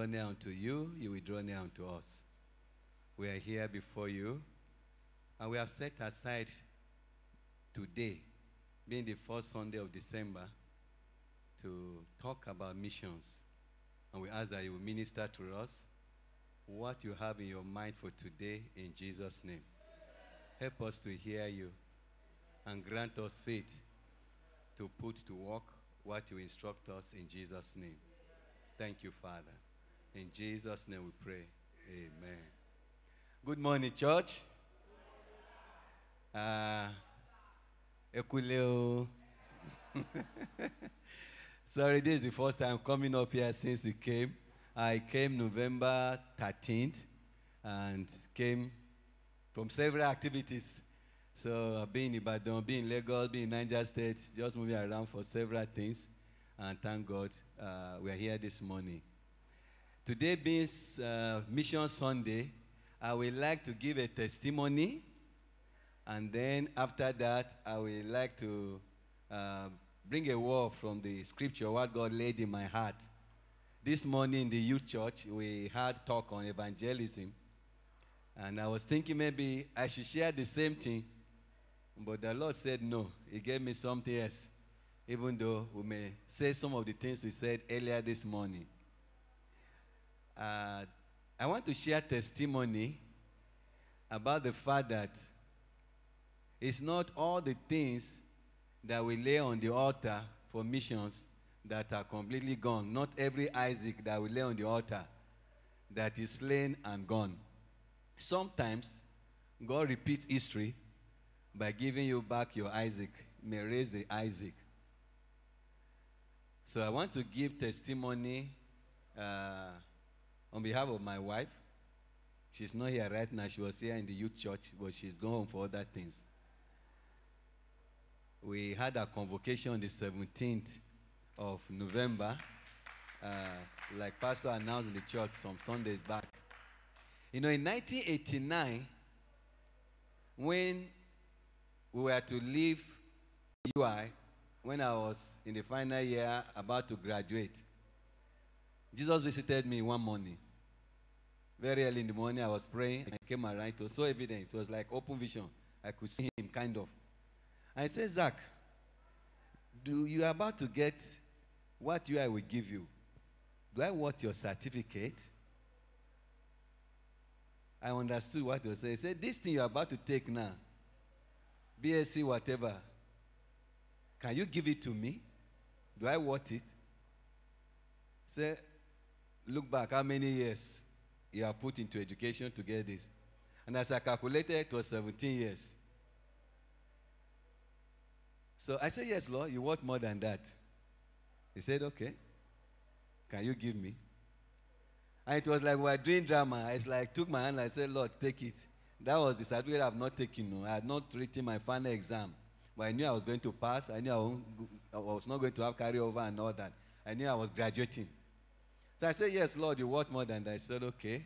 draw near unto you, you will draw near unto us. We are here before you, and we have set aside today, being the first Sunday of December, to talk about missions. And we ask that you will minister to us what you have in your mind for today in Jesus' name. Help us to hear you and grant us faith to put to work what you instruct us in Jesus' name. Thank you, Father. In Jesus' name we pray. Amen. Good morning, church. Uh, Ekuleo. Sorry, this is the first time coming up here since we came. I came November 13th and came from several activities. So I've been in Ibadan, been in Lagos, been in Niger State, just moving around for several things. And thank God uh, we are here this morning. Today being uh, Mission Sunday, I would like to give a testimony. And then after that, I would like to uh, bring a word from the scripture, what God laid in my heart. This morning in the youth church, we had talk on evangelism. And I was thinking maybe I should share the same thing. But the Lord said no. He gave me something else. Even though we may say some of the things we said earlier this morning. Uh, I want to share testimony about the fact that it's not all the things that we lay on the altar for missions that are completely gone. Not every Isaac that we lay on the altar that is slain and gone. Sometimes God repeats history by giving you back your Isaac, may raise the Isaac. So I want to give testimony uh, on behalf of my wife. She's not here right now. She was here in the youth church, but she's gone for other things. We had a convocation on the 17th of November, uh, like Pastor announced in the church some Sundays back. You know, in 1989, when we were to leave UI, when I was in the final year about to graduate, Jesus visited me one morning. Very early in the morning, I was praying. I came around. It was so evident. It was like open vision. I could see him, kind of. I said, Zach, do you about to get what UI will give you? Do I want your certificate? I understood what he was saying. He said, This thing you're about to take now, BSc, whatever, can you give it to me? Do I want it? Say, look back how many years you have put into education to get this. And as I calculated, it was 17 years. So I said, Yes, Lord, you want more than that. He said, Okay. Can you give me? And it was like we were doing drama. I like took my hand and I said, Lord, take it. That was the certificate I have not taken. No. I had not written my final exam. But I knew I was going to pass. I knew I was not going to have carryover and all that. I knew I was graduating. So I said, Yes, Lord, you want more than that. I said, Okay.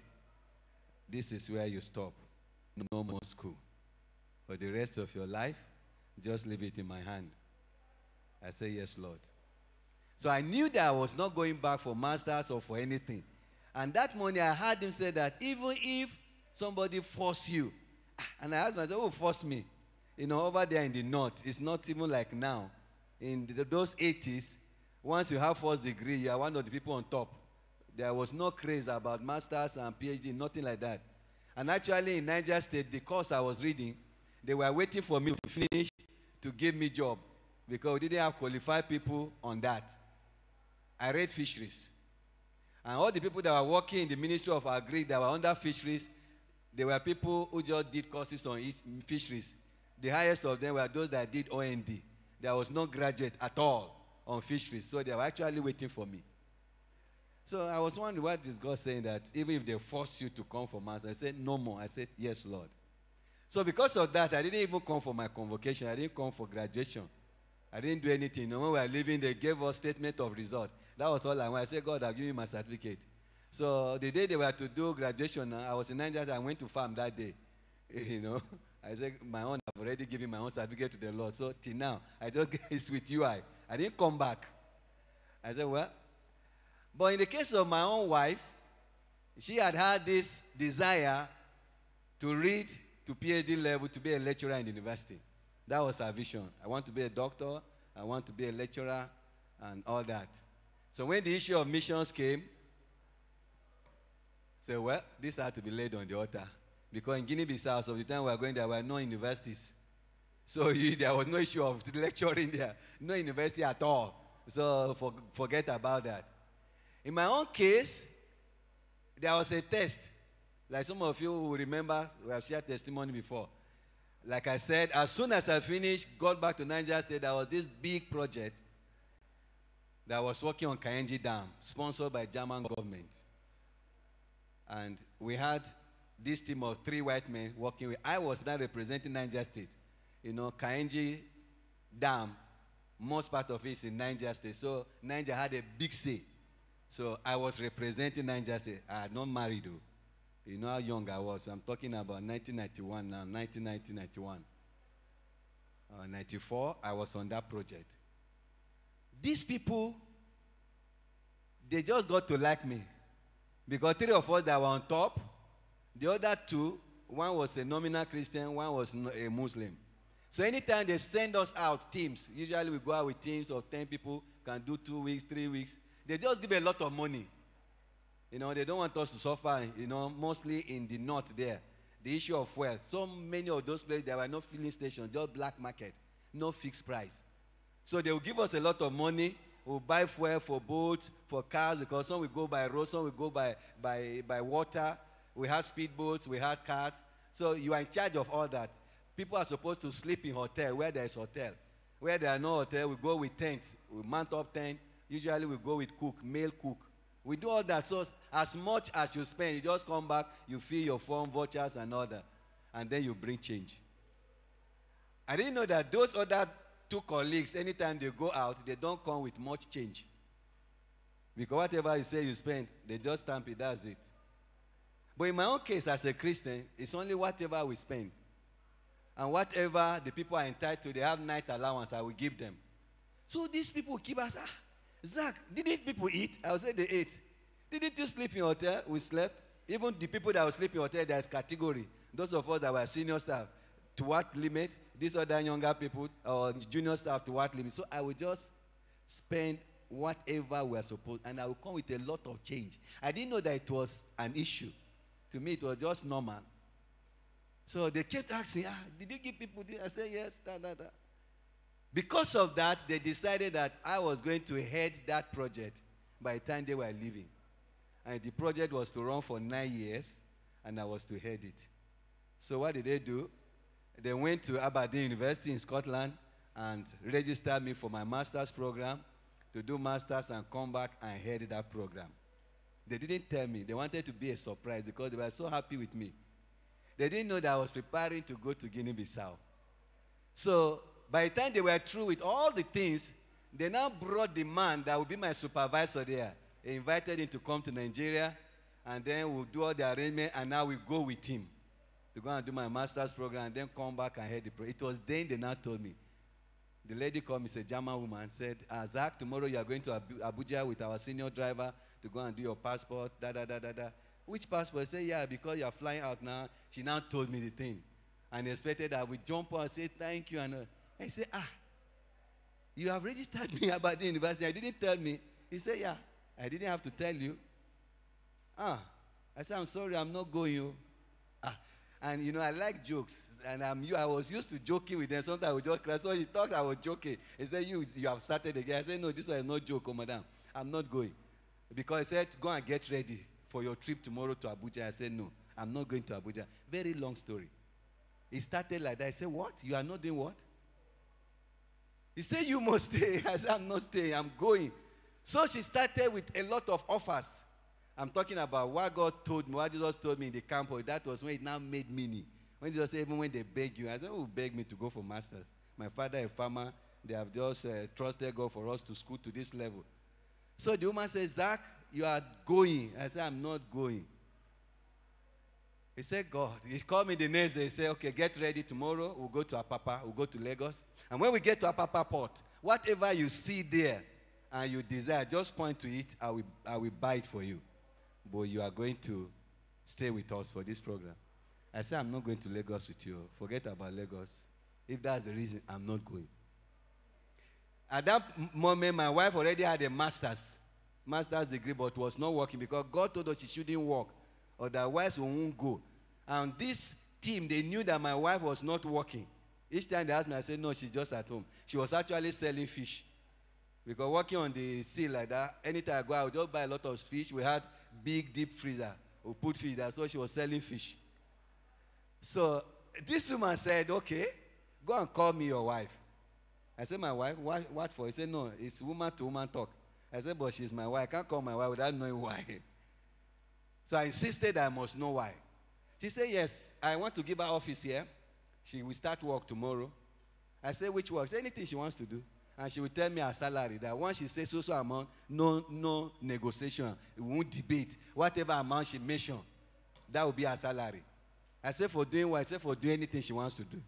This is where you stop. No more school. For the rest of your life, just leave it in my hand. I said, Yes, Lord. So I knew that I was not going back for masters or for anything. And that morning I heard him say that even if somebody force you, and I asked myself, who forced me? You know, over there in the north, it's not even like now. In the, those 80s, once you have first degree, you are one of the people on top. There was no craze about masters and PhD, nothing like that. And actually, in Niger State, the course I was reading, they were waiting for me to finish to give me job because we didn't have qualified people on that. I read fisheries. And all the people that were working in the Ministry of Agri that were under fisheries, they were people who just did courses on fisheries. The highest of them were those that did OND. There was no graduate at all on fisheries. So they were actually waiting for me. So I was wondering what is God saying that even if they force you to come for mass, I said, no more. I said, yes, Lord. So because of that, I didn't even come for my convocation. I didn't come for graduation. I didn't do anything. when we were leaving, they gave us statement of result. That was all I wanted. I said, God, I've given you my certificate. So the day they were to do graduation, uh, I was in Nigeria. I went to farm that day. You know, I said, my own, I've already given my own certificate to the Lord. So till now, I just get it with UI. I didn't come back. I said, well. But in the case of my own wife, She had had this desire to read to PhD level to be a lecturer in university. That was her vision. I want to be a doctor, I want to be a lecturer, and all that. So when the issue of missions came, say, well, this had to be laid on the altar. Because in Guinea-Bissau, so the time we were going there, were no universities. So you, there was no issue of lecturing there, no university at all. So for, forget about that. In my own case, there was a test. Like some of you will remember, we have shared testimony before. Like I said, as soon as I finished, got back to Niger State, there was this big project that was working on Kainji Dam, sponsored by German government. And we had this team of three white men working with. I was now representing Niger State. You know, Kainji Dam, most part of it is in Niger State. So Niger had a big say. So I was representing Niger State. I had not married though. You know how young I was. I'm talking about 1991 now, 1991. Uh, 94, I was on that project. These people, they just got to like me. Because three of us that were on top, the other two, one was a nominal Christian, one was a Muslim. So anytime they send us out teams, usually we go out with teams of 10 people, can do two weeks, three weeks. They just give a lot of money. You know, they don't want us to suffer, you know, mostly in the north there. The issue of wealth. So many of those places, there were no filling stations, just black market, no fixed price. So they will give us a lot of money. We'll buy fuel for boats, for cars, because some will go by road, some will go by, by, by water. We had speedboats, we had cars. So you are in charge of all that. People are supposed to sleep in hotel where there is hotel. Where there are no hotel, we go with tents. We mount up tent. Usually we go with cook, male cook. We do all that. So as much as you spend, you just come back, you fill your phone, vouchers and that. And then you bring change. I didn't know that those other two colleagues, anytime they go out, they don't come with much change. Because whatever you say you spend, they just stamp it, that's it. But in my own case, as a Christian, it's only whatever we spend. And whatever the people are entitled to, they have night allowance, I will give them. So these people keep us, ah, Zach, didn't people eat? I will say they ate. Didn't you sleep in hotel? We slept. Even the people that will sleep in hotel, there's category. Those of us that were senior staff, to what limit? These other younger people or junior staff to what limit? So I will just spend whatever we're supposed, and I will come with a lot of change. I didn't know that it was an issue. To me, it was just normal. So they kept asking, ah, did you give people this? I said, yes, da, da, da. Because of that, they decided that I was going to head that project by the time they were leaving. And the project was to run for nine years, and I was to head it. So what did they do? They went to Aberdeen University in Scotland and registered me for my master's program to do master's and come back and head that program. They didn't tell me. They wanted to be a surprise because they were so happy with me. They didn't know that I was preparing to go to Guinea-Bissau. So by the time they were through with all the things, they now brought the man that would be my supervisor there. They invited him to come to Nigeria, and then we'll do all the arrangement, and now we go with him to go and do my master's program, and then come back and head the program. It was then they now told me. The lady called me, a German woman, said, ah, Zach, tomorrow you are going to Abuja with our senior driver to go and do your passport, da da da da da. Which passport? I said, yeah, because you are flying out now. She now told me the thing. And expected that we jump on and say, thank you. And uh, I said, ah, you have registered me about the university. I didn't tell me. He said, yeah, I didn't have to tell you. Ah, I said, I'm sorry, I'm not going. You. Ah, and you know, I like jokes. And I'm, I was used to joking with them. Sometimes I would just cry. So he thought I was joking. He said, you, you have started again. I said, no, this is no joke, oh, madam. I'm not going. Because he said, go and get ready for your trip tomorrow to Abuja. I said, no, I'm not going to Abuja. Very long story. He started like that. I said, what? You are not doing what? He said, you must stay. I said, I'm not staying. I'm going. So she started with a lot of offers. I'm talking about what God told me, what Jesus told me in the camp. That was when it now made meaning. When Jesus said, even when they beg you, I said, who beg me to go for masters? My father, a farmer, they have just uh, trusted God for us to school to this level. So the woman said, Zach, you are going. I said, I'm not going. He said, God. He called me the next day. He said, okay, get ready tomorrow. We'll go to Apapa. We'll go to Lagos. And when we get to Apapa Port, whatever you see there and you desire, just point to it. I will, I will buy it for you. but you are going to stay with us for this program. I said, I'm not going to Lagos with you. Forget about Lagos. If that's the reason, I'm not going. At that moment, my wife already had a master's, master's degree, but was not working because God told us she shouldn't work, otherwise we won't go. And this team, they knew that my wife was not working. Each time they asked me, I said, no, she's just at home. She was actually selling fish. Because working on the sea like that, anytime I go, I would just buy a lot of fish. We had big deep freezer. We put fish there, so she was selling fish. So this woman said, okay, go and call me your wife. I said, my wife? What, what for? He said, no, it's woman to woman talk. I said, but she's my wife. I can't call my wife without knowing why. So I insisted I must know why. She said, yes, I want to give her office here. She will start work tomorrow. I said, which work? Anything she wants to do. And she will tell me her salary that once she says so so amount, no, no negotiation. We won't debate. Whatever amount she mention, that will be her salary. I said, for doing what? I said, for doing anything she wants to do.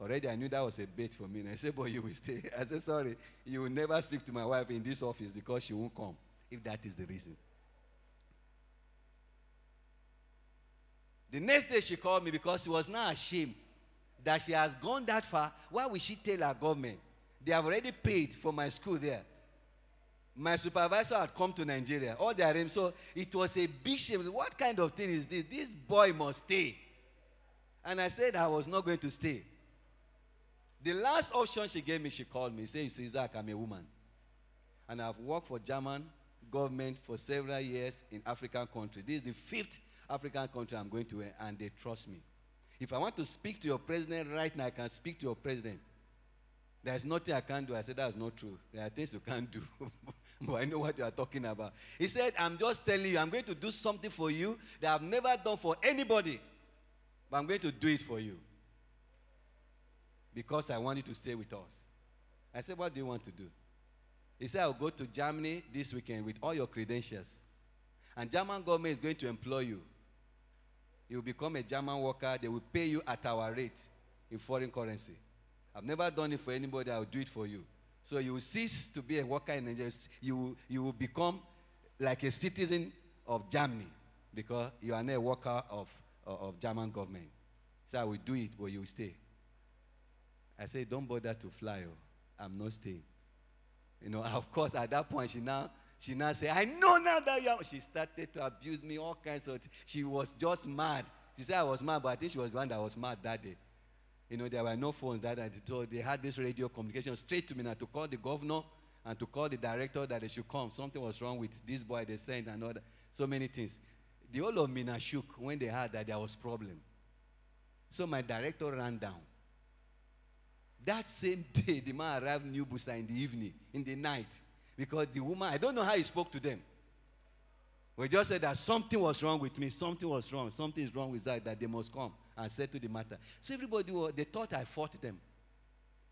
Already I knew that was a bait for me. And I said, but you will stay. I said, sorry, you will never speak to my wife in this office because she won't come, if that is the reason. The next day she called me because she was now ashamed that she has gone that far. Why will she tell her government? They have already paid for my school there. My supervisor had come to Nigeria. All their names. So it was a big shame. What kind of thing is this? This boy must stay. And I said I was not going to stay. The last option she gave me, she called me. Say, "You Zach, I'm a woman. And I've worked for German government for several years in African countries. This is the fifth African country I'm going to, eh, and they trust me. If I want to speak to your president right now, I can speak to your president. There's nothing I can't do. I said, That's not true. There are things you can't do. but I know what you are talking about. He said, I'm just telling you, I'm going to do something for you that I've never done for anybody. But I'm going to do it for you. Because I want you to stay with us. I said, What do you want to do? He said, I'll go to Germany this weekend with all your credentials. And German government is going to employ you. You become a German worker. They will pay you at our rate in foreign currency. I've never done it for anybody. I'll do it for you. So you will cease to be a worker in Nigeria. You, you will become like a citizen of Germany because you are not a worker of, of, of German government. So I will do it, but you will stay. I say, don't bother to fly. Oh. I'm not staying. You know, of course, at that point, she now she now said, I know now that you are. She started to abuse me, all kinds of She was just mad. She said I was mad, but I think she was the one that was mad that day. You know, there were no phones that day. So they had this radio communication straight to me now to call the governor and to call the director that they should come. Something was wrong with this boy they sent and all that. So many things. The whole of Minna shook when they heard that there was problem. So my director ran down. That same day, the man arrived in New Bussa in the evening, in the night. Because the woman, I don't know how he spoke to them. We just said that something was wrong with me, something was wrong, something is wrong with that, that they must come and settle the matter. So everybody, they thought I fought them.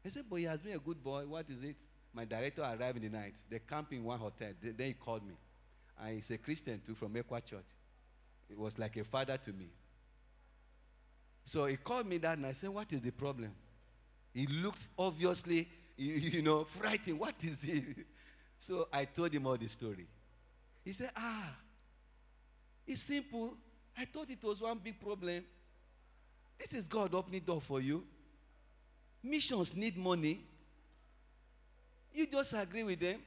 I said, but he has been a good boy. What is it? My director arrived in the night. They camped in one hotel. Then he called me. And he's a Christian too from ECWA Church. It was like a father to me. So he called me that night. I said, what is the problem? He looked obviously, you know, frightened. What is it? So I told him all the story. He said, Ah, it's simple. I thought it was one big problem. This is God opening door for you. Missions need money. You just agree with them,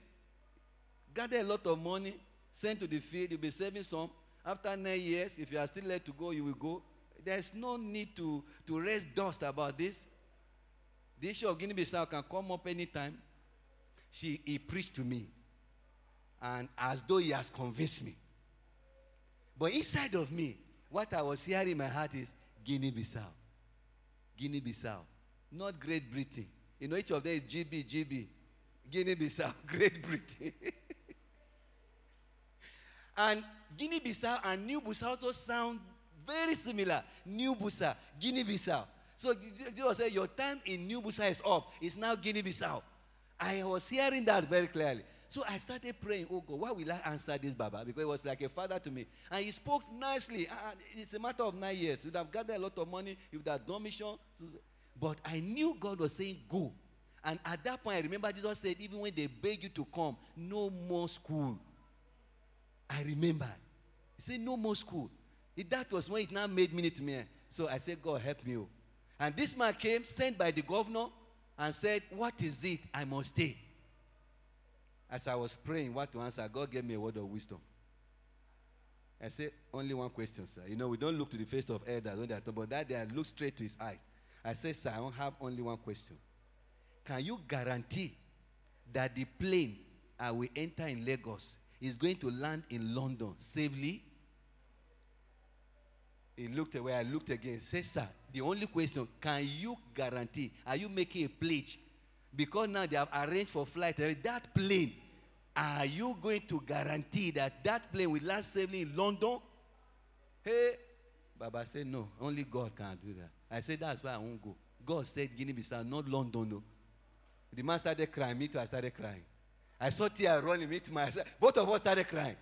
gather a lot of money, send to the field, you'll be saving some. After nine years, if you are still led to go, you will go. There's no need to, to raise dust about this. The issue of Guinea-Bissau can come up anytime she, he preached to me. And as though he has convinced me. But inside of me, what I was hearing in my heart is Guinea Bissau. Guinea Bissau. Not Great Britain. You know, each of them is GB, GB. Guinea Bissau, Great Britain. and Guinea Bissau and New Bussa also sound very similar. New Bussa, Guinea Bissau. So Jesus said, Your time in New Bussa is up. It's now Guinea Bissau. I was hearing that very clearly. So I started praying, oh God, why will I answer this Baba? Because he was like a father to me. And he spoke nicely. And it's a matter of nine years. He would have gathered a lot of money. He would have done mission. But I knew God was saying, go. And at that point, I remember Jesus said, even when they beg you to come, no more school. I remember. He said, No more school. That was when it now made meaning to me. So I said, God help me. oh." And this man came, sent by the governor, and said, What is it? I must stay. As I was praying what to answer, God gave me a word of wisdom. I said, Only one question, sir. You know, we don't look to the face of elders when they are talking, but that day I looked straight to his eyes. I said, Sir, I don't have only one question. Can you guarantee that the plane I will enter in Lagos is going to land in London safely? He looked away. I looked again. Say, sir, the only question: Can you guarantee? Are you making a pledge? Because now they have arranged for flight. That plane, are you going to guarantee that that plane will land safely in London? Hey, Baba said no. Only God can do that. I said that's why I won't go. God said Guinea-Bissau, not London. No. The man started crying. Me too. I started crying. I saw tears running. Me too. My, both of us started crying.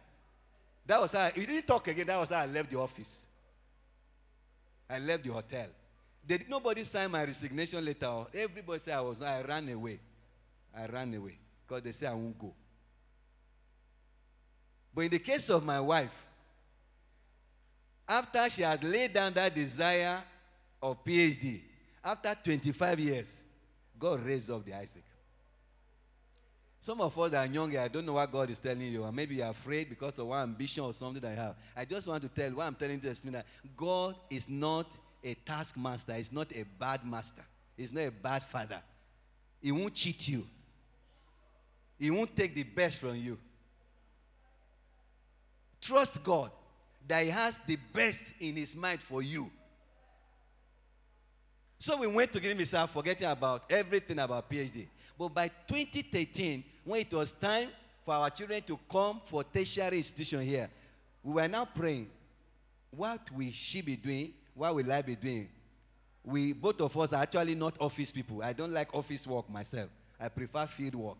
That was how. He didn't talk again. That was how I left the office. I left the hotel. They, nobody signed my resignation letter. Everybody said I was. I ran away. I ran away because they said I won't go. But in the case of my wife, after she had laid down that desire of PhD, after 25 years, God raised up the Isaac. Some of us that are younger, I don't know what God is telling you, or maybe you're afraid because of one ambition or something that you have. I just want to tell what I'm telling you is that God is not a taskmaster, He's not a bad master, He's not a bad father. He won't cheat you, He won't take the best from you. Trust God that He has the best in His mind for you. So we went to Guinea-Bissau forgetting about everything about PhD. But by 2013, when it was time for our children to come for tertiary institution here, we were now praying, what will she be doing? What will I be doing? We, both of us are actually not office people. I don't like office work myself. I prefer field work.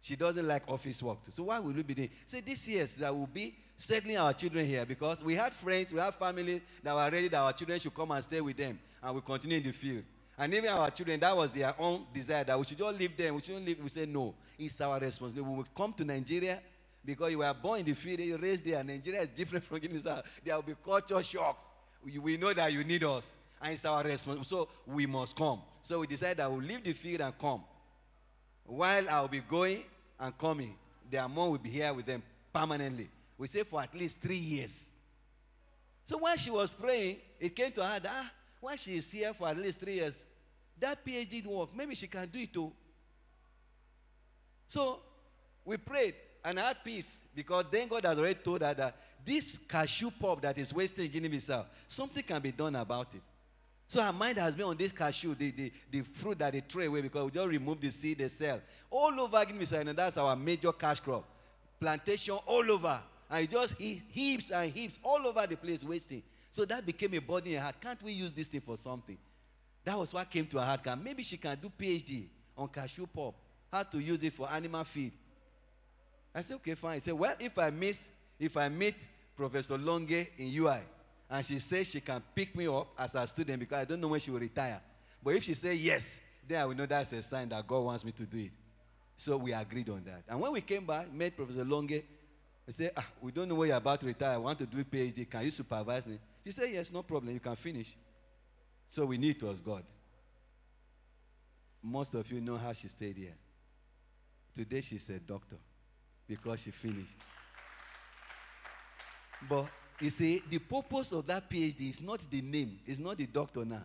She doesn't like office work too. So what will we be doing? So this year that will be settling our children here because we had friends, we have families that were ready that our children should come and stay with them and we continue in the field. And even our children, that was their own desire that we should just leave them. We shouldn't leave. We say no. It's our responsibility. We will come to Nigeria because you were born in the field, you raised there. Nigeria is different from Guinea. There will be culture shocks. We, we know that you need us. And it's our responsibility. So we must come. So we decided that we'll leave the field and come. While I'll be going and coming, their mom will be here with them permanently. We say for at least three years. So when she was praying, it came to her that ah, when she is here for at least three years, that PhD didn't work. Maybe she can do it too. So we prayed and had peace because then God has already told her that this cashew pulp that is wasting in Guinea-Bissau, something can be done about it. So her mind has been on this cashew, the, the, the fruit that they throw away because we just remove the seed they sell. All over Guinea-Bissau, and that's our major cash crop. Plantation all over. And it just he- heaps and heaps all over the place wasting. So that became a burden in her heart. Can't we use this thing for something? That was what came to her heart. Maybe she can do PhD on cashew pulp. How to use it for animal feed. I said, okay, fine. He said, well, if I miss, if I meet Professor Longe in UI, and she says she can pick me up as a student because I don't know when she will retire. But if she says yes, then I will know that's a sign that God wants me to do it. So we agreed on that. And when we came back, met Professor Longe, I said, ah, we don't know when you're about to retire. I want to do a PhD. Can you supervise me? She said, yes, no problem. You can finish. So we knew it was God. Most of you know how she stayed here. Today she's a doctor because she finished. But you see, the purpose of that PhD is not the name, it's not the doctor now.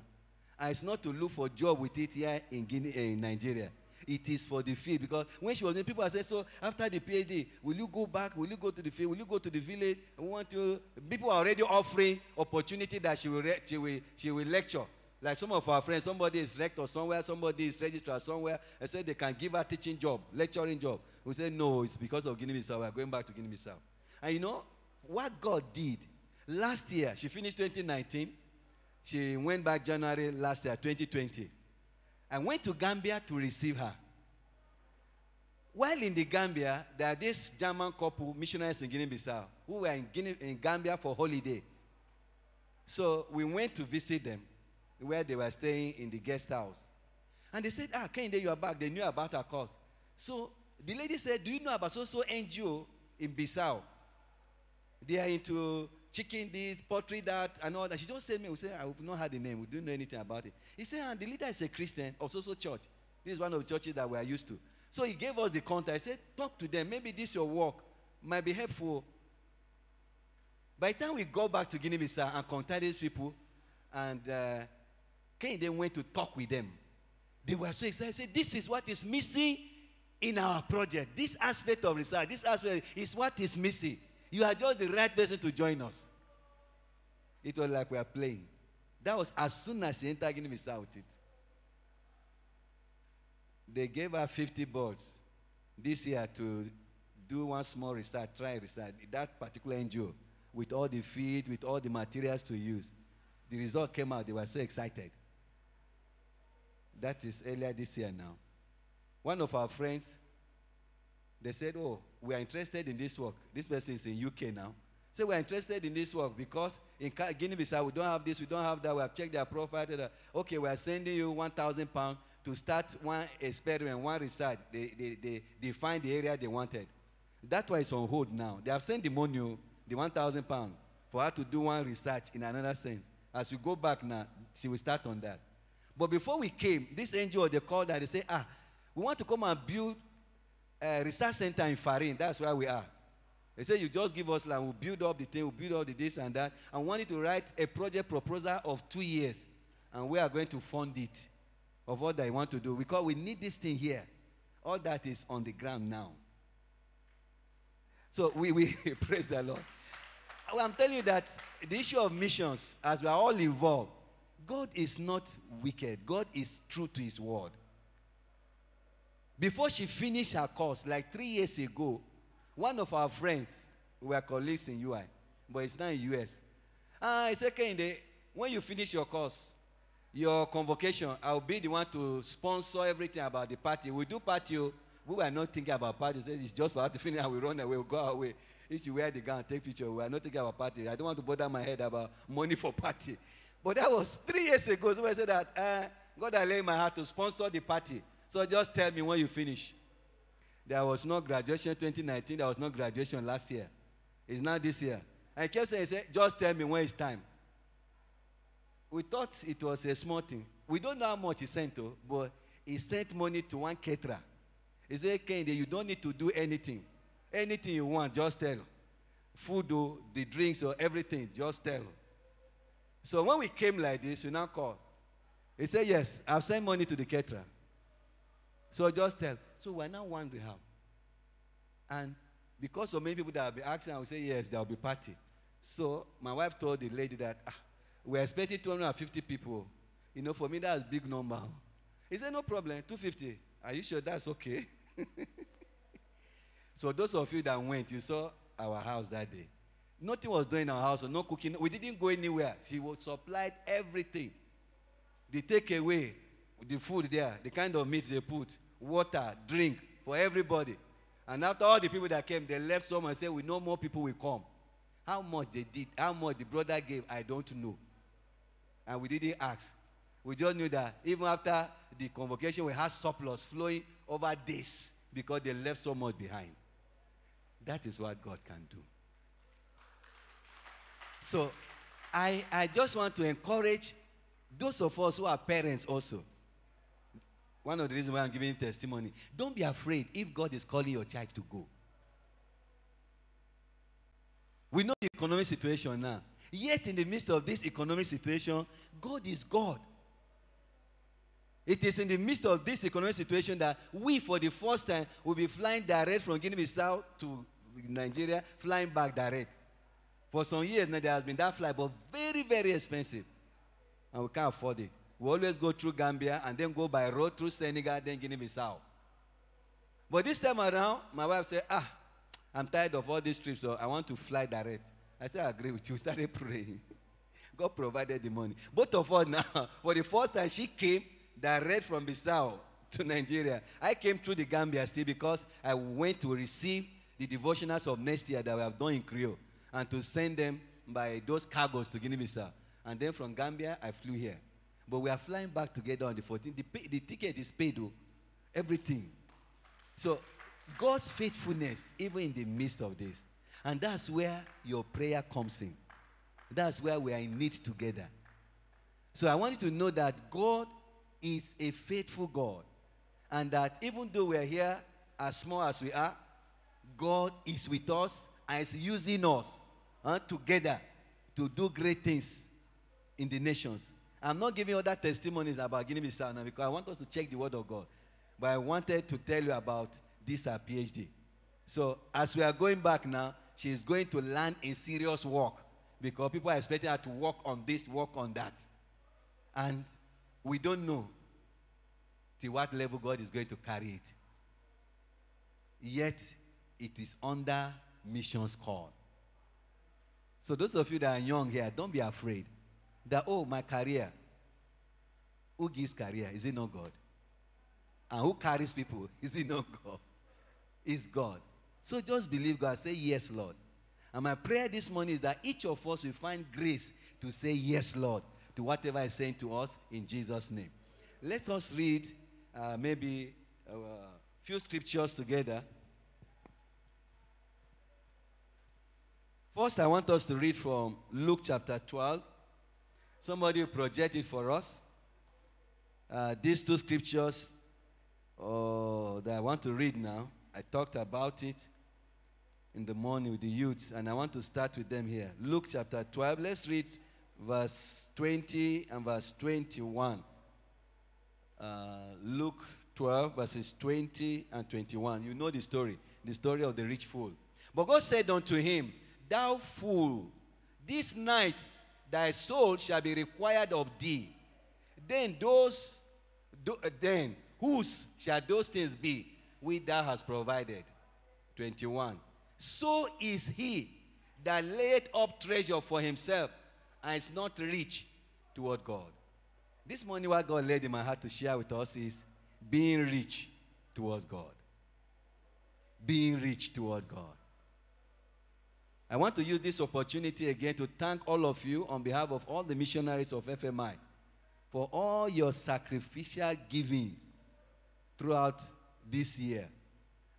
And it's not to look for a job with it here in Guinea, eh, in Nigeria. It is for the field because when she was in, people said, so after the PhD, will you go back? Will you go to the field? Will you go to the village? We want to. People are already offering opportunity that she will, she will, she will lecture. Like some of our friends, somebody is rector somewhere, somebody is registrar somewhere. I said they can give her teaching job, lecturing job. We said no, it's because of Guinea-Bissau. We are going back to Guinea-Bissau. And you know what God did last year? She finished 2019. She went back January last year, 2020. I went to Gambia to receive her. While in the Gambia, there are this German couple, missionaries in Guinea-Bissau, who were in, Guinea, in Gambia for holiday. So we went to visit them where they were staying in the guest house. And they said, ah, Kende, you are back. They knew about our cause. So the lady said, do you know about so-so NGO in Bissau? They are into chicken this, poultry that, and all that. She just said me, we say, I have not heard the name. We don't know anything about it. He said, and the leader is a Christian of social church. This is one of the churches that we are used to. So he gave us the contact. I said, talk to them. Maybe this your work might be helpful. By the time we go back to Guinea-Bissau and contact these people, and uh, Kende went to talk with them. They were so excited. Said, this is what is missing in our project. This aspect of research, this aspect is what is missing. You are just the right person to join us. It was like we are playing. That was as soon as she entered Guinea-Bissau with it. They gave her 50 boards this year to do one small research, try research, that particular NGO, with all the feed, with all the materials to use. The result came out, they were so excited. That is earlier this year now. One of our friends, they said, Oh, we are interested in this work. This person is in UK now. So we are interested in this work because in Guinea Bissau, we don't have this, we don't have that. We have checked their profile. Okay, we are sending you 1,000 pounds to start one experiment, one research. They, they, they, find the area they wanted. That's why it's on hold now. They have sent the money, oh, the 1,000 pounds, for her to do one research in another sense. As we go back now, she will start on that. But before we came, this NGO, they called her, they say, ah, we want to come and build a research center in Farim. That's where we are. They say, you just give us land, we'll build up the thing, we'll build up the this and that. And wanted to write a project proposal of two years. And we are going to fund it of what they want to do. Because we need this thing here. All that is on the ground now. So we, we praise the Lord. I'm telling you that the issue of missions, as we are all involved, God is not wicked. God is true to his word. Before she finished her course, like three years ago, one of our friends, we were colleagues in UI, but it's now in US. Ah, it's okay, the, when you finish your course, your convocation, I'll be the one to sponsor everything about the party. We do party. Oh. We were not thinking about party. It's just for us to finish and we run away, we go away. If you wear the gown, take picture. We are not thinking about party. I don't want to bother my head about money for party. But that was three years ago. So I said that uh, God I lay my heart to sponsor the party. So just tell me when you finish. There was no graduation 2019. There was no graduation last year. It's not this year. I kept saying, say, just tell me when it's time. We thought it was a small thing. We don't know how much he sent to, but he sent money to one caterer. He said, Kende, you don't need to do anything. Anything you want, just tell. Food, or the drinks, or everything, just tell. So when we came like this, we now called. He said, Yes, I've sent money to the caterer. So just tell. So we're now wondering how. And because of many people that will be asking, I will say, Yes, there will be party. So my wife told the lady that ah, we're expecting 250 people. You know, for me, that's a big number. He said, No problem, 250. Are you sure that's okay? So those of you that went, you saw our house that day. Nothing was done in our house, no cooking. We didn't go anywhere. She was supplied everything. The takeaway, the food there, the kind of meat they put, water, drink for everybody. And after all the people that came, they left some and said, We know more people will come. How much they did, how much the brother gave, I don't know. And we didn't ask. We just knew that even after the convocation, we had surplus flowing over days because they left so much behind. That is what God can do. So I, I just want to encourage those of us who are parents also. One of the reasons why I'm giving testimony. Don't be afraid if God is calling your child to go. We know the economic situation now. Yet, in the midst of this economic situation, God is God. It is in the midst of this economic situation that we, for the first time, will be flying direct from Guinea-Bissau to Nigeria, flying back direct. For some years now, there has been that flight, but very, very expensive. And we can't afford it. We always go through Gambia and then go by road through Senegal, then Guinea-Bissau. But this time around, my wife said, ah, I'm tired of all these trips, so I want to fly direct. I said, I agree with you. Started praying. God provided the money. Both of us now, for the first time, she came direct from Bissau to Nigeria. I came through the Gambia still because I went to receive the devotionals of next year that we have done in Creole and to send them by those cargoes to Guinea-Bissau. And then from Gambia, I flew here. But we are flying back together on the 14th. The, pay, the ticket is paid, though. Everything. So, God's faithfulness, even in the midst of this. And that's where your prayer comes in. That's where we are in it together. So I want you to know that God is a faithful God. And that even though we are here as small as we are, God is with us and is using us together to do great things in the nations. I'm not giving other testimonies about Guinea Bissau now because I want us to check the word of God. But I wanted to tell you about this her PhD. So as we are going back now, she is going to land in serious work because people are expecting her to work on this, work on that. And we don't know to what level God is going to carry it. Yet, it is under missions call. So, those of you that are young here, don't be afraid that, oh, my career. Who gives career? Is it not God? And who carries people? Is it not God? It's God. So just believe God. Say, Yes, Lord. And my prayer this morning is that each of us will find grace to say, Yes, Lord, to whatever is saying to us in Jesus' name. Let us read uh, maybe a uh, few scriptures together. First, I want us to read from Luke chapter 12. Somebody project it for us. Uh, these two scriptures uh, that I want to read now, I talked about it in the morning with the youths, and I want to start with them here. Luke chapter 12. Let's read verse 20 and verse 21. Uh, Luke 12, verses 20 and 21. You know the story, the story of the rich fool. But God said unto him, Thou fool, this night thy soul shall be required of thee. Then those, do, then whose shall those things be which thou hast provided? 21. So is he that laid up treasure for himself and is not rich toward God. This morning, what God led in my heart to share with us is being rich towards God. Being rich towards God. I want to use this opportunity again to thank all of you on behalf of all the missionaries of FMI for all your sacrificial giving throughout this year.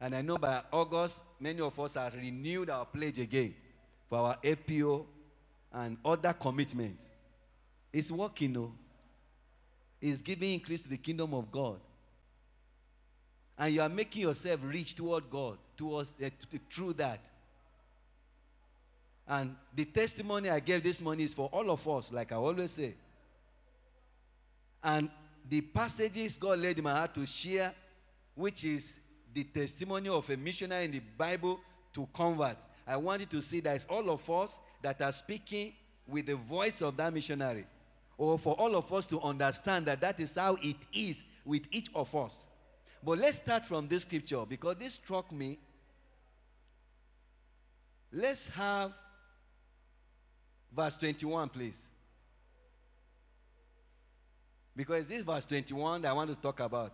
And I know by August, many of us have renewed our pledge again for our APO and other commitments. It's working, no? It's giving increase to the kingdom of God. And you are making yourself rich toward God, towards uh, through that. And the testimony I gave this morning is for all of us, like I always say. And the passages God led my heart to share, which is the testimony of a missionary in the Bible to convert. I want you to see that it's all of us that are speaking with the voice of that missionary. Or for all of us to understand that that is how it is with each of us. But let's start from this scripture because this struck me. Let's have verse 21, please. Because this verse 21 that I want to talk about.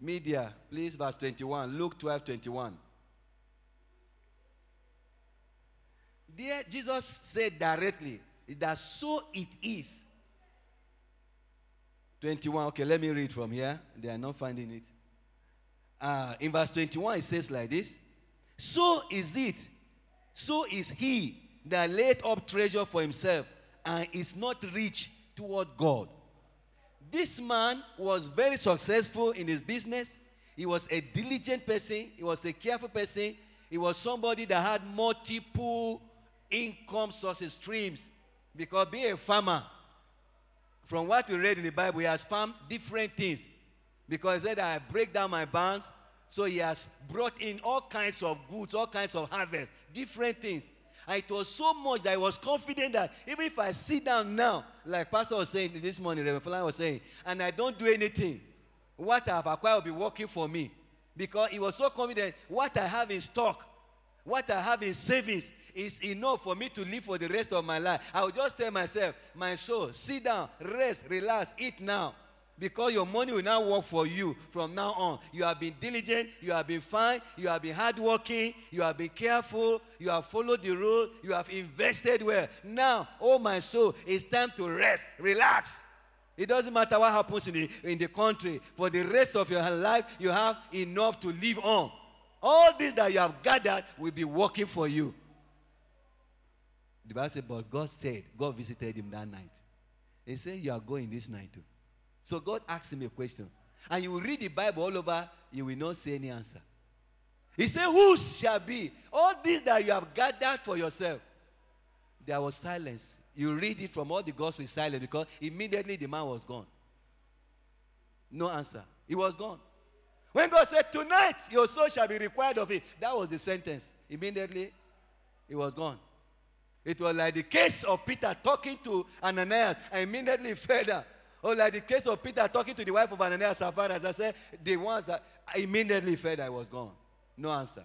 Media, please, verse 21. Luke 12, 21. There, Jesus said directly that so it is. 21. Okay, let me read from here. They are not finding it. Uh, in verse 21, it says like this So is it, so is he that laid up treasure for himself and is not rich toward God. This man was very successful in his business. He was a diligent person, he was a careful person, he was somebody that had multiple income sources, streams. Because being a farmer, from what we read in the Bible, he has farmed different things. Because he said, I break down my barns. So he has brought in all kinds of goods, all kinds of harvest, different things. And it was so much that I was confident that even if I sit down now, like Pastor was saying this morning, Reverend Falan was saying, and I don't do anything, what I have acquired will be working for me. Because he was so confident, what I have in stock, what I have in savings is enough for me to live for the rest of my life. I will just tell myself, my soul, sit down, rest, relax, eat now. Because your money will now work for you from now on. You have been diligent, you have been fine, you have been hardworking, you have been careful, you have followed the rule, you have invested well. Now, oh my soul, it's time to rest, relax. It doesn't matter what happens in the, in the country. For the rest of your life, you have enough to live on. all this that you have gathered will be working for you. The Bible said, but God said, God visited him that night. He said, You are going this night too. So God asked him a question. And you will read the Bible all over, you will not see any answer. He said, Who shall be? All this that you have gathered for yourself. There was silence. You read it from all the gospel silence because immediately the man was gone. No answer. He was gone. When God said, Tonight your soul shall be required of it, that was the sentence. Immediately, he was gone. It was like the case of Peter talking to Ananias and immediately down. Or like the case of Peter talking to the wife of Ananias, Sapphira, as I said, the ones that immediately felt I was gone. No answer.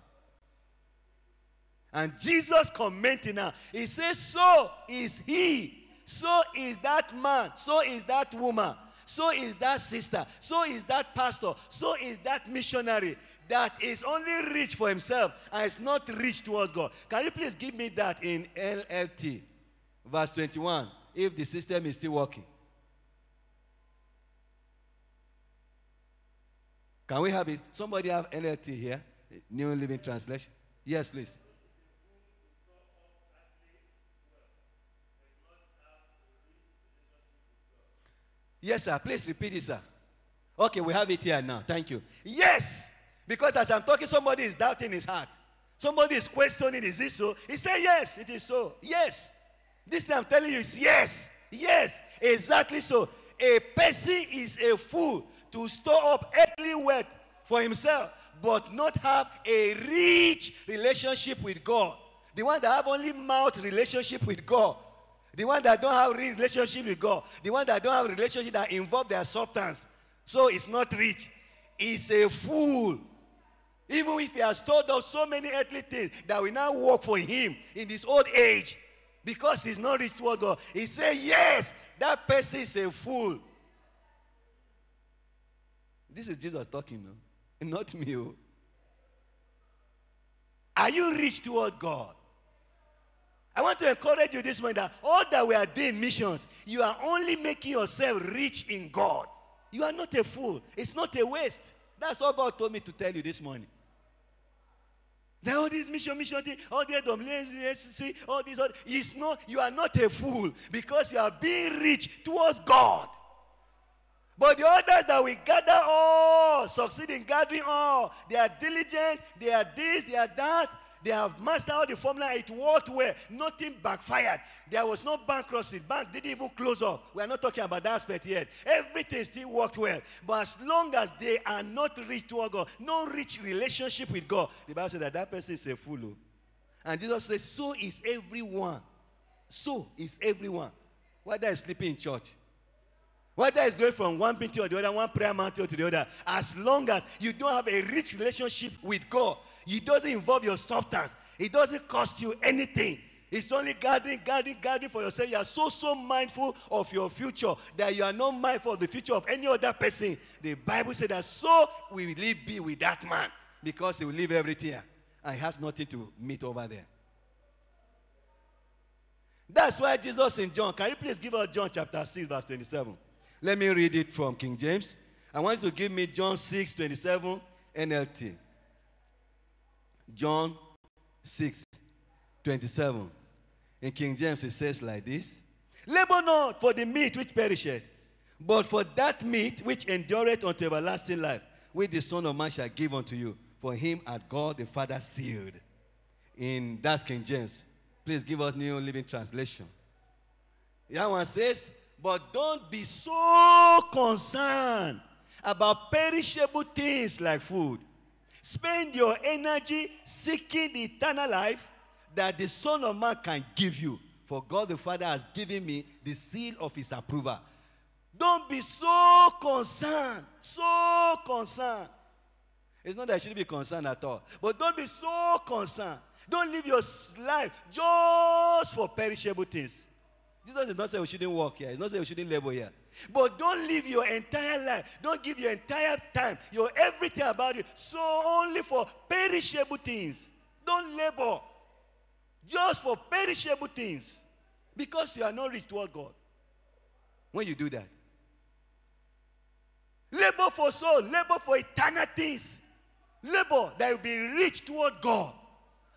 And Jesus commenting now, he says, So is he, so is that man, so is that woman, so is that sister, so is that pastor, so is that missionary that is only rich for himself and is not rich towards God. Can you please give me that in NLT, verse 21, if the system is still working? Can we have it? Somebody have NLT here? New Living Translation? Yes, please. Yes, sir. Please repeat it, sir. Okay, we have it here now. Thank you. Yes! Because as I'm talking, somebody is doubting his heart. Somebody is questioning, is this so? He said, Yes, it is so. Yes. This time I'm telling you is yes. Yes. Exactly so. A person is a fool to store up earthly wealth for himself, but not have a rich relationship with God. The one that have only mouth relationship with God. The one that don't have real relationship with God. The one that don't have relationship that involve their substance. So it's not rich. Is a fool. Even if he has stored up so many earthly things that will now work for him in his old age because he's not rich toward God. He said, Yes, that person is a fool. This is Jesus talking, no? Not me. Oh. Are you rich toward God? I want to encourage you this morning that all that we are doing missions, you are only making yourself rich in God. You are not a fool. It's not a waste. That's all God told me to tell you this morning. Now all this mission, mission thing, all the see, all this, all, it's not, you are not a fool because you are being rich towards God. But the others that we gather all, succeed in gathering all, they are diligent, they are this, they are that, they have mastered all the formula. It worked well. Nothing backfired. There was no bankruptcy. Bank didn't even close up. We are not talking about that aspect yet. Everything still worked well. But as long as they are not rich toward God, no rich relationship with God, the Bible says that that person is a fool. Oh. And Jesus says, so is everyone. So is everyone. Whether is sleeping in church, whether it's going from one meeting to the other, one prayer mountain to the other, as long as you don't have a rich relationship with God, it doesn't involve your substance. It doesn't cost you anything. It's only gathering, gathering, gathering for yourself. You are so, so mindful of your future that you are not mindful of the future of any other person. The Bible said that so we will be with that man because he will leave everything and he has nothing to meet over there. That's why Jesus in John, can you please give us John chapter 6, verse 27? Let me read it from King James. I want you to give me John 6, 27, NLT. John 6, 27. In King James, it says like this Labor not for the meat which perisheth, but for that meat which endureth unto everlasting life, which the Son of Man shall give unto you. For him at God the Father sealed. In that's King James. Please give us New Living Translation. One says, But don't be so concerned about perishable things like food Spend your energy seeking the eternal life that the Son of Man can give you. For God the Father has given me the seal of his approval. Don't be so concerned, so concerned. It's not that you should be concerned at all, but don't be so concerned. Don't live your life just for perishable things. Jesus did not say we shouldn't work here. He not say we shouldn't labor here. But don't live your entire life. Don't give your entire time, your everything about you, so only for perishable things. Don't labor just for perishable things because you are not rich toward God. When you do that, labor for soul, labor for eternal things. Labor that will be rich toward God.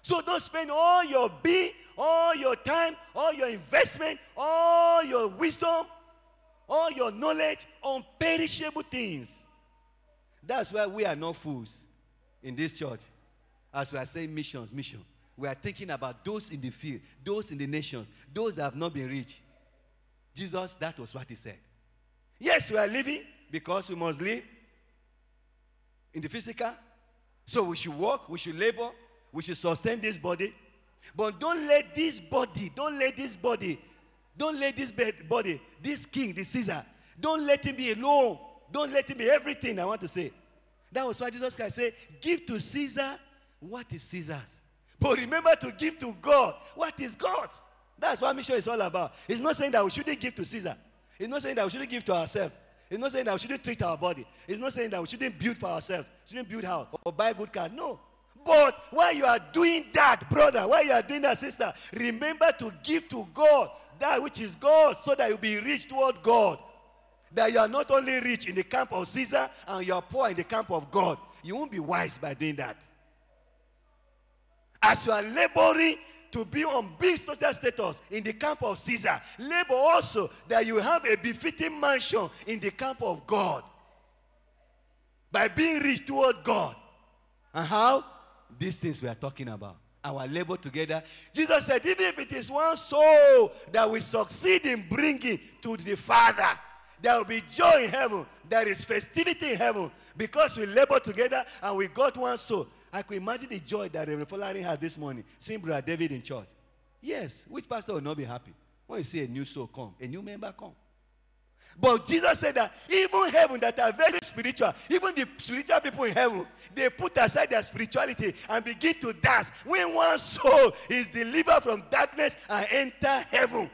So don't spend all your being, all your time, all your investment, all your wisdom, all your knowledge on perishable things. That's why we are not fools in this church. As we are saying missions, mission. We are thinking about those in the field, those in the nations, those that have not been rich. Jesus, that was what he said. Yes, we are living because we must live in the physical. So we should work, we should labor, we should sustain this body. But don't let this body, don't let this body, don't let this body, this king, this Caesar, don't let him be alone. Don't let him be everything I want to say. That was why Jesus Christ said, Give to Caesar what is Caesar's. But remember to give to God what is God's. That's what mission is all about. It's not saying that we shouldn't give to Caesar. It's not saying that we shouldn't give to ourselves. It's not saying that we shouldn't treat our body. It's not saying that we shouldn't build for ourselves. Shouldn't build house or buy a good car. No. But while you are doing that, brother, while you are doing that, sister, remember to give to God that which is God so that you'll be rich toward God. That you are not only rich in the camp of Caesar and you are poor in the camp of God. You won't be wise by doing that. As you are laboring to be on big social status in the camp of Caesar, labor also that you have a befitting mansion in the camp of God. By being rich toward God. And how? These things we are talking about. Our labor together. Jesus said, even if it is one soul that we succeed in bringing to the Father, there will be joy in heaven. There is festivity in heaven because we labor together and we got one soul. I could imagine the joy that Reverend Folari had this morning, seeing Brother David in church. Yes, which pastor will not be happy when you see a new soul come, a new member come? But Jesus said that even heaven that are very spiritual, even the spiritual people in heaven, they put aside their spirituality and begin to dance when one soul is delivered from darkness and enter heaven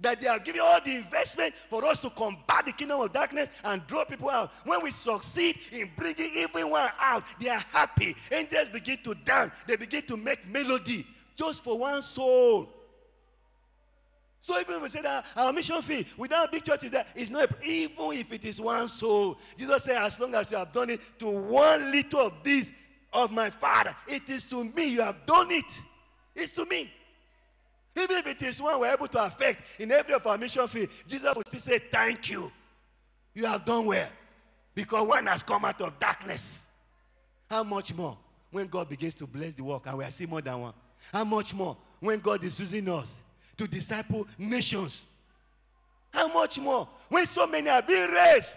that they are giving all the investment for us to combat the kingdom of darkness and draw people out. When we succeed in bringing everyone out, they are happy. Angels begin to dance, they begin to make melody just for one soul. So even if we say that our mission field without big churches there is not even if it is one soul. Jesus said, as long as you have done it to one little of this of my father, it is to me you have done it. It's to me. Even if it is one we're able to affect in every of our mission field, Jesus will still say, Thank you. You have done well. Because one has come out of darkness. How much more when God begins to bless the work and we are seeing more than one? How much more when God is using us to disciple nations? How much more when so many are being raised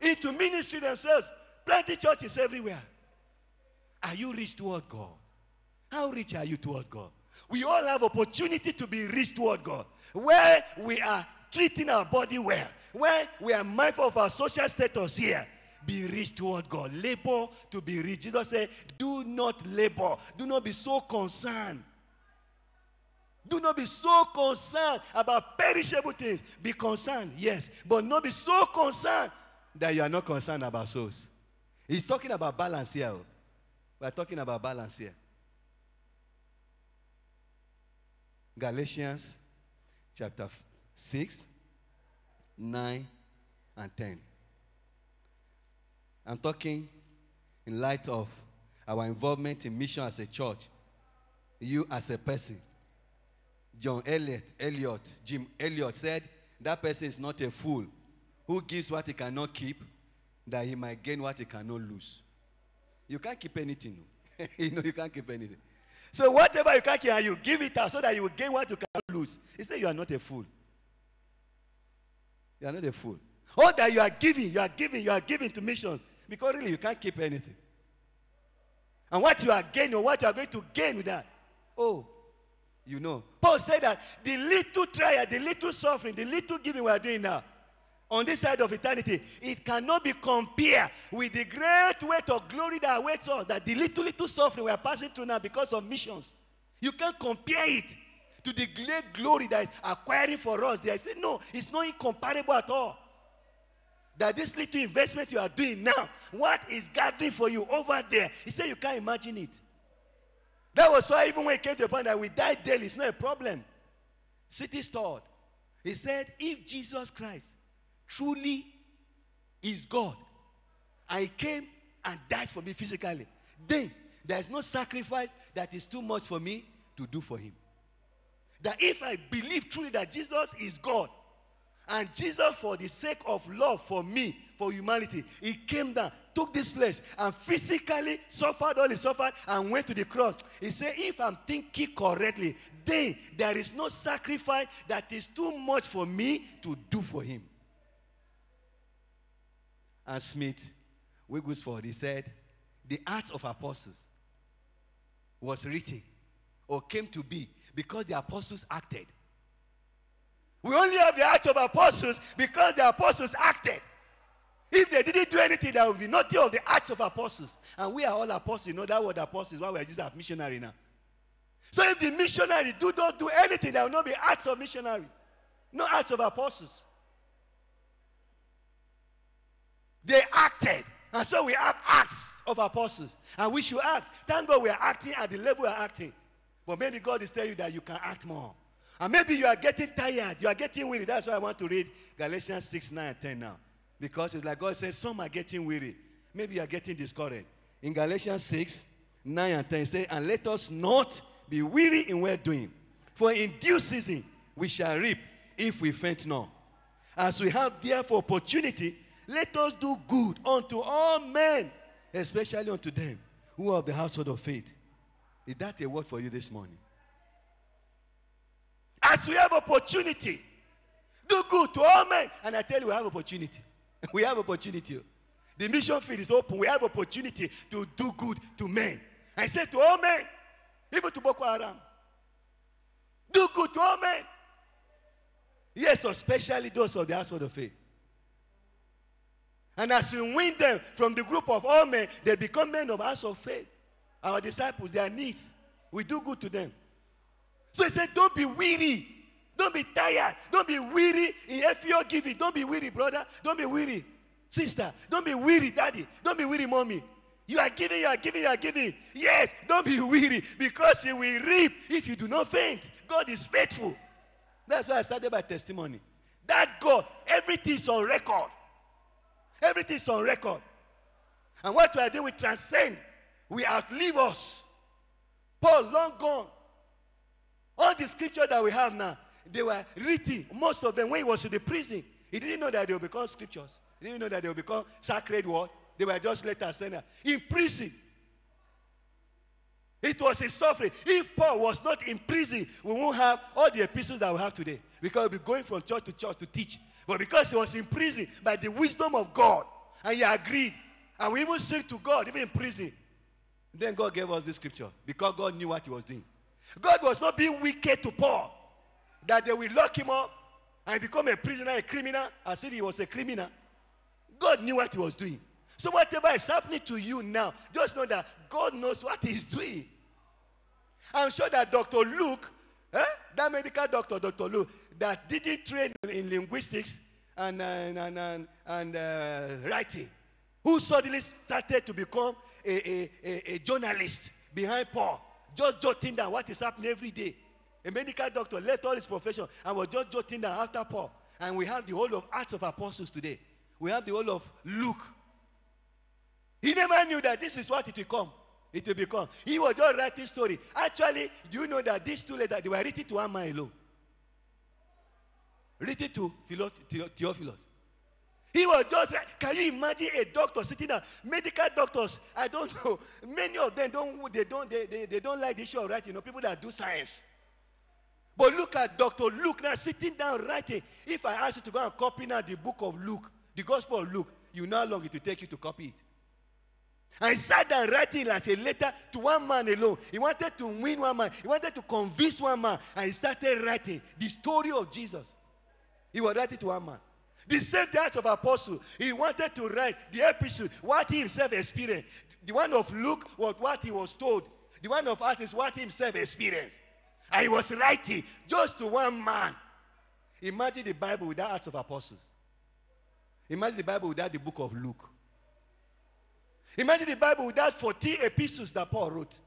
into ministry themselves? Plenty churches everywhere. Are you rich toward God? How rich are you toward God? we all have opportunity to be rich toward God. Where we are treating our body well, where we are mindful of our social status here, be rich toward God. Labor to be rich. Jesus said, do not labor. Do not be so concerned. Do not be so concerned about perishable things. Be concerned, yes, but not be so concerned that you are not concerned about souls. He's talking about balance here. Oh. We're talking about balance here. Galatians chapter 6, 9, and 10. I'm talking in light of our involvement in mission as a church, you as a person. John Elliot, Elliot, Jim Elliot said, that person is not a fool who gives what he cannot keep, that he might gain what he cannot lose. You can't keep anything. you know, you can't keep anything. So whatever you can't get, you give it out so that you will gain what you cannot lose. He said you are not a fool. You are not a fool. All that you are giving, you are giving, you are giving to missions because really you can't keep anything. And what you are gaining or what you are going to gain with that, oh, you know. Paul said that the little trial, the little suffering, the little giving we are doing now, on this side of eternity, it cannot be compared with the great weight of glory that awaits us, that the little, little suffering we are passing through now because of missions. You can't compare it to the great glory that is acquiring for us. There, I say, no, it's not incomparable at all. That this little investment you are doing now, what is gathering for you over there? He said you can't imagine it. That was why even when it came to the point that we die daily, it's not a problem. C.T. Studd. He said, if Jesus Christ truly is God. And he came and died for me physically, then there is no sacrifice that is too much for me to do for him. That if I believe truly that Jesus is God, and Jesus, for the sake of love for me, for humanity, he came down, took this place, and physically suffered all he suffered and went to the cross. He said, If I'm thinking correctly, then there is no sacrifice that is too much for me to do for him. And Smith Wigglesworth, he said, The Acts of Apostles was written or came to be because the apostles acted. We only have the Acts of Apostles because the apostles acted. If they didn't do anything, there would be nothing of the Acts of Apostles. And we are all apostles. You know that word apostles, why we are just a missionary now. So if the missionary do not do anything, there will not be acts of missionary. No acts of apostles. They acted. And so we have acts of apostles. And we should act. Thank God we are acting at the level we are acting. But maybe God is telling you that you can act more. And maybe you are getting tired. You are getting weary. That's why I want to read Galatians 6, 9, 10 now. Because it's like God says, some are getting weary. Maybe you are getting discouraged. In Galatians 6, 9 and 10, say, And let us not be weary in well doing. For in due season we shall reap if we faint not. As we have therefore opportunity, let us do good unto all men, especially unto them who are of the household of faith. Is that a word for you this morning? As we have opportunity, do good to all men. And I tell you, we have opportunity. we have opportunity. The mission field is open. We have opportunity to do good to men. I say to all men, even to Boko Haram, do good to all men. Yes, especially those of the household of faith. And as we win them from the group of all men, they become men of house of faith. Our disciples, their needs, we do good to them. So he said, Don't be weary. Don't be tired. Don't be weary if you're giving. Don't be weary, brother. Don't be weary, sister. Don't be weary, daddy. Don't be weary, mommy. You are giving, you are giving, you are giving. Yes, don't be weary because you will reap if you do not faint. God is faithful. That's why I started by testimony. That God, everything is on record. Everything is on record. And what we are doing, we transcend. We outlive us. Paul, long gone. All the scriptures that we have now, they were written, most of them, when he was in the prison. He didn't know that they would become scriptures. He didn't know that they would become sacred word. They were just letters sent in prison. It was a suffering. If Paul was not in prison, we won't have all the epistles that we have today. Because we'll be going from church to church to teach. But because he was in prison by the wisdom of God, and he agreed, and we even sing to God, even in prison, then God gave us this scripture because God knew what he was doing. God was not being wicked to Paul, that they will lock him up and become a prisoner, a criminal, as if he was a criminal. God knew what he was doing. So whatever is happening to you now, just know that God knows what he's doing. I'm sure that Dr. Luke, eh, that medical doctor, Dr. Luke, that didn't train in linguistics and, and, and, and, and uh, writing, who suddenly started to become a, a, a, a journalist behind Paul just jotting down what is happening every day. A medical doctor left all his profession and was just jotting down after Paul. And we have the whole of Acts of Apostles today. We have the whole of Luke. He never knew that this is what it will come. It will become. He was just writing story. Actually, do you know that these two letters they were written to one man alone? Written to Theophilus. He was just like, can you imagine a doctor sitting there? Medical doctors, I don't know. Many of them don't, they don't, they, they, they don't like the issue of writing, you know, people that do science. But look at Dr. Luke now sitting down writing. If I ask you to go and copy now the book of Luke, the Gospel of Luke, you know how long it will take you to copy it. I sat down writing as a letter to one man alone. He wanted to win one man. He wanted to convince one man. And he started writing the story of Jesus. He was writing to one man. The same Acts of Apostle, he wanted to write the episode, what he himself experienced. The one of Luke was what he was told. The one of Acts is what he himself experienced. And he was writing just to one man. Imagine the Bible without Acts of Apostles. Imagine the Bible without the book of Luke. Imagine the Bible without 14 epistles that Paul wrote.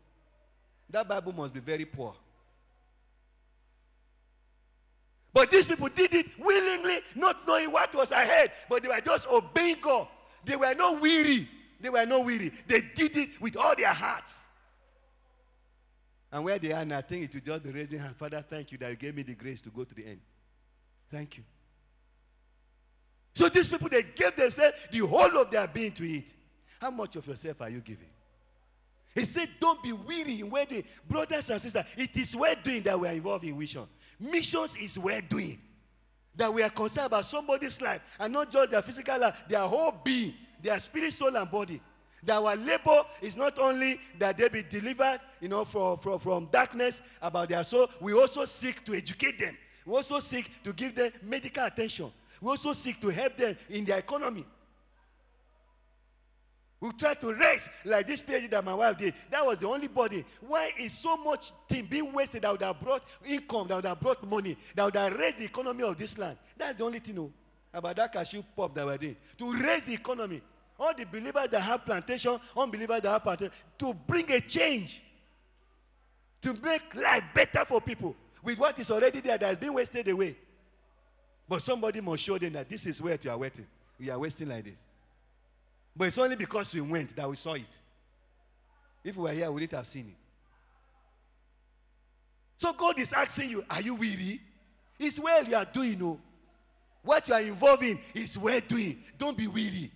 That Bible must be very poor. But these people did it willingly, not knowing what was ahead, but they were just obeying God. They were not weary. They were not weary. They did it with all their hearts. And where they are now, I think it will just be raising hand. Father, thank you that you gave me the grace to go to the end. Thank you. So these people, they gave themselves the whole of their being to it. How much of yourself are you giving? He said, Don't be weary in well doing. Brothers and sisters, it is well doing that we are involved in mission. Missions is well doing. That we are concerned about somebody's life and not just their physical life, their whole being, their spirit, soul, and body. That our labor is not only that they be delivered, you know, from, from, from darkness about their soul, we also seek to educate them. We also seek to give them medical attention. We also seek to help them in their economy. We try to raise like this PhD that my wife did. That was the only body. Why is so much thing being wasted that would have brought income, that would have brought money, that would have raised the economy of this land? That's the only thing oh, about that cashew pop that we're doing. To raise the economy. All the believers that have plantation, unbelievers that have plantation, to bring a change. To make life better for people with what is already there that has been wasted away. But somebody must show them that this is where you are waiting. You are wasting like this. But it's only because we went that we saw it. If we were here, we wouldn't have seen it. So God is asking you, are you weary? It's well you are doing, no. Oh. What you are involved in is well doing. Don't be weary.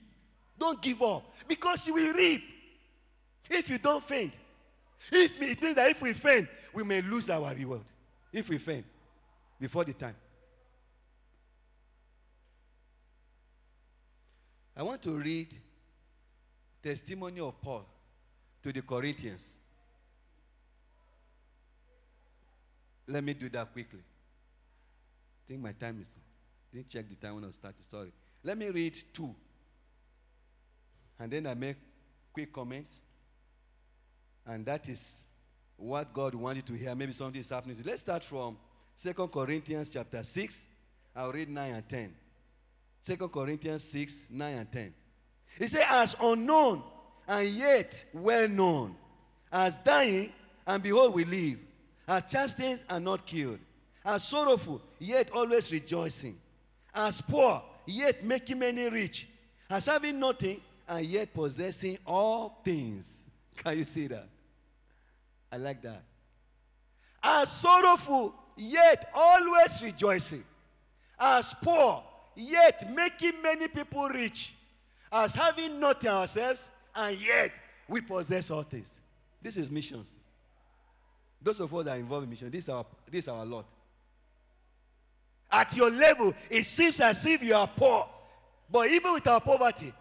Don't give up. Because you will reap. If you don't faint. If, it means that if we faint, we may lose our reward. If we faint before the time. I want to read testimony of Paul to the Corinthians. Let me do that quickly. I think my time is. Didn't check the time when I started. Sorry. Let me read two. And then I make quick comments. And that is what God wanted to hear. Maybe something is happening. Let's start from Second Corinthians chapter 6. I'll read 9 and 10. 2 Corinthians 6, 9 and 10. He said, as unknown and yet well known, as dying and behold we live, as chastened and not killed, as sorrowful yet always rejoicing, as poor yet making many rich, as having nothing and yet possessing all things. Can you see that? I like that. As sorrowful yet always rejoicing, as poor yet making many people rich, as having nothing ourselves, and yet we possess all things. This is missions. Those of us that are involved in mission, this is our, this is our lot. At your level, it seems as if you are poor. But even with our poverty,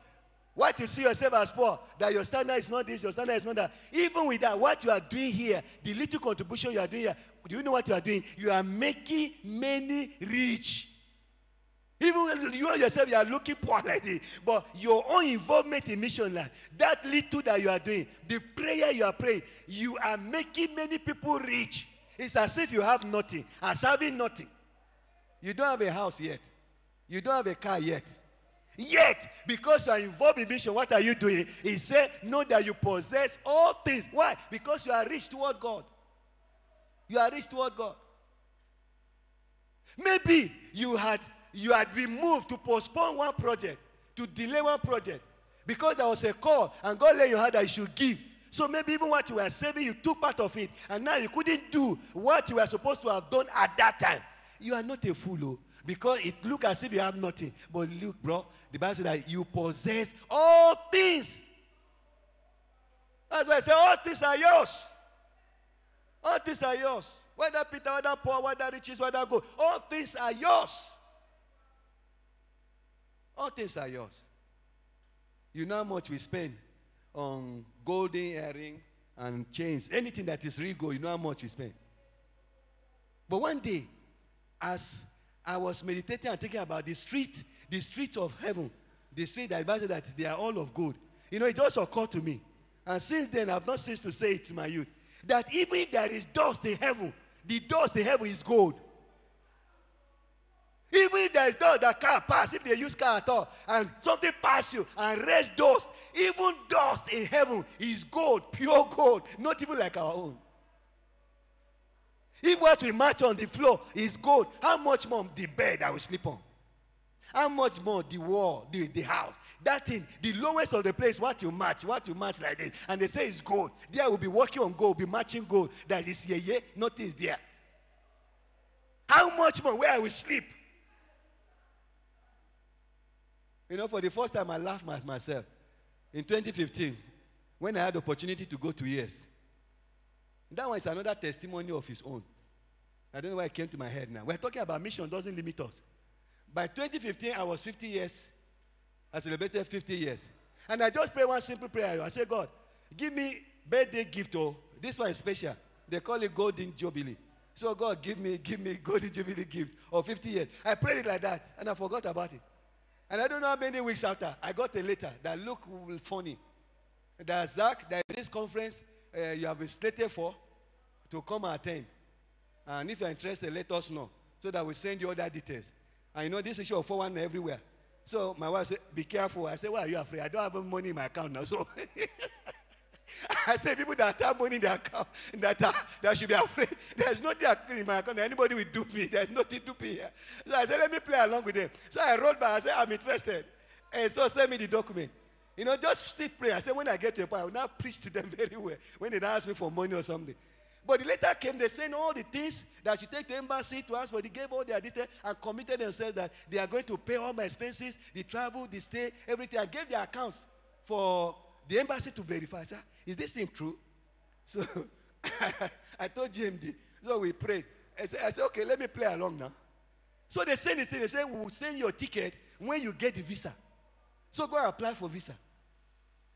what you see yourself as poor, that your standard is not this, your standard is not that. Even with that, what you are doing here, the little contribution you are doing here, do you know what you are doing? You are making many rich. Even when you yourself, you are looking poor like this. But your own involvement in mission life, that little that you are doing, the prayer you are praying, you are making many people rich. It's as if you have nothing, as having nothing. You don't have a house yet. You don't have a car yet. Yet, because you are involved in mission, what are you doing? He said, Know that you possess all things. Why? Because you are rich toward God. You are rich toward God. Maybe you had you had been moved to postpone one project, to delay one project, because there was a call and God let you heart that you should give. So maybe even what you were saving, you took part of it, and now you couldn't do what you were supposed to have done at that time. You are not a fool, oh, because it look as if you have nothing. But look, bro, the Bible says that you possess all things. That's why I say all things are yours. All things are yours. Whether Peter, whether Paul, whether riches, whether gold, all things are yours. All things are yours. You know how much we spend on golden earring and chains. Anything that is real gold, you know how much we spend. But one day, as I was meditating and thinking about the street, the street of heaven, the street that Bible that they are all of gold. You know, it just occurred to me. And since then, I've not ceased to say it to my youth that even if there is dust in heaven, the dust in heaven is gold. Even if there is dust that can't pass, if they use car at all, and something pass you and raise dust, even dust in heaven is gold, pure gold, not even like our own. If what we match on the floor is gold, how much more the bed that we sleep on? How much more the wall, the, the house, that thing, the lowest of the place, what you match, what you match like this. And they say it's gold. There will be working on gold, be matching gold. That is yeah, yeah, nothing is there. How much more where I will sleep? You know, for the first time, I laughed at myself. In 2015, when I had the opportunity to go to years. That one is another testimony of his own. I don't know why it came to my head now. We're talking about mission doesn't limit us. By 2015, I was 50 years. I celebrated 50 years. And I just pray one simple prayer. I say, God, give me birthday gift. Oh, this one is special. They call it golden jubilee. So God, give me, give me golden jubilee gift of 50 years. I prayed it like that, and I forgot about it. And I don't know how many weeks after, I got a letter that looked funny. That Zach, there is this conference uh, you have been slated for to come and attend. And if you're interested, let us know so that we send you all that details. And you know, this issue of 411 everywhere. So my wife said, Be careful. I said, Why are you afraid? I don't have money in my account now. So I said, People that have money in their account that, are, that should be afraid. There's nothing in my account. Anybody will dupe me. There's nothing to be here. So I said, Let me play along with them. So I wrote back. I said, I'm interested. And so send me the document. You know, just still pray. I said, When I get to a point, I will now preach to them very well when they ask me for money or something. But the letter came, they saying all the things that you take the embassy to ask for. They gave all their details and committed themselves that they are going to pay all my expenses, the travel, the stay, everything. I gave their accounts for the embassy to verify. Said, is this thing true? So I told GMD. So we prayed. I said, I said, okay, let me play along now. So they send it. They say, we will send your ticket when you get the visa. So go and apply for visa.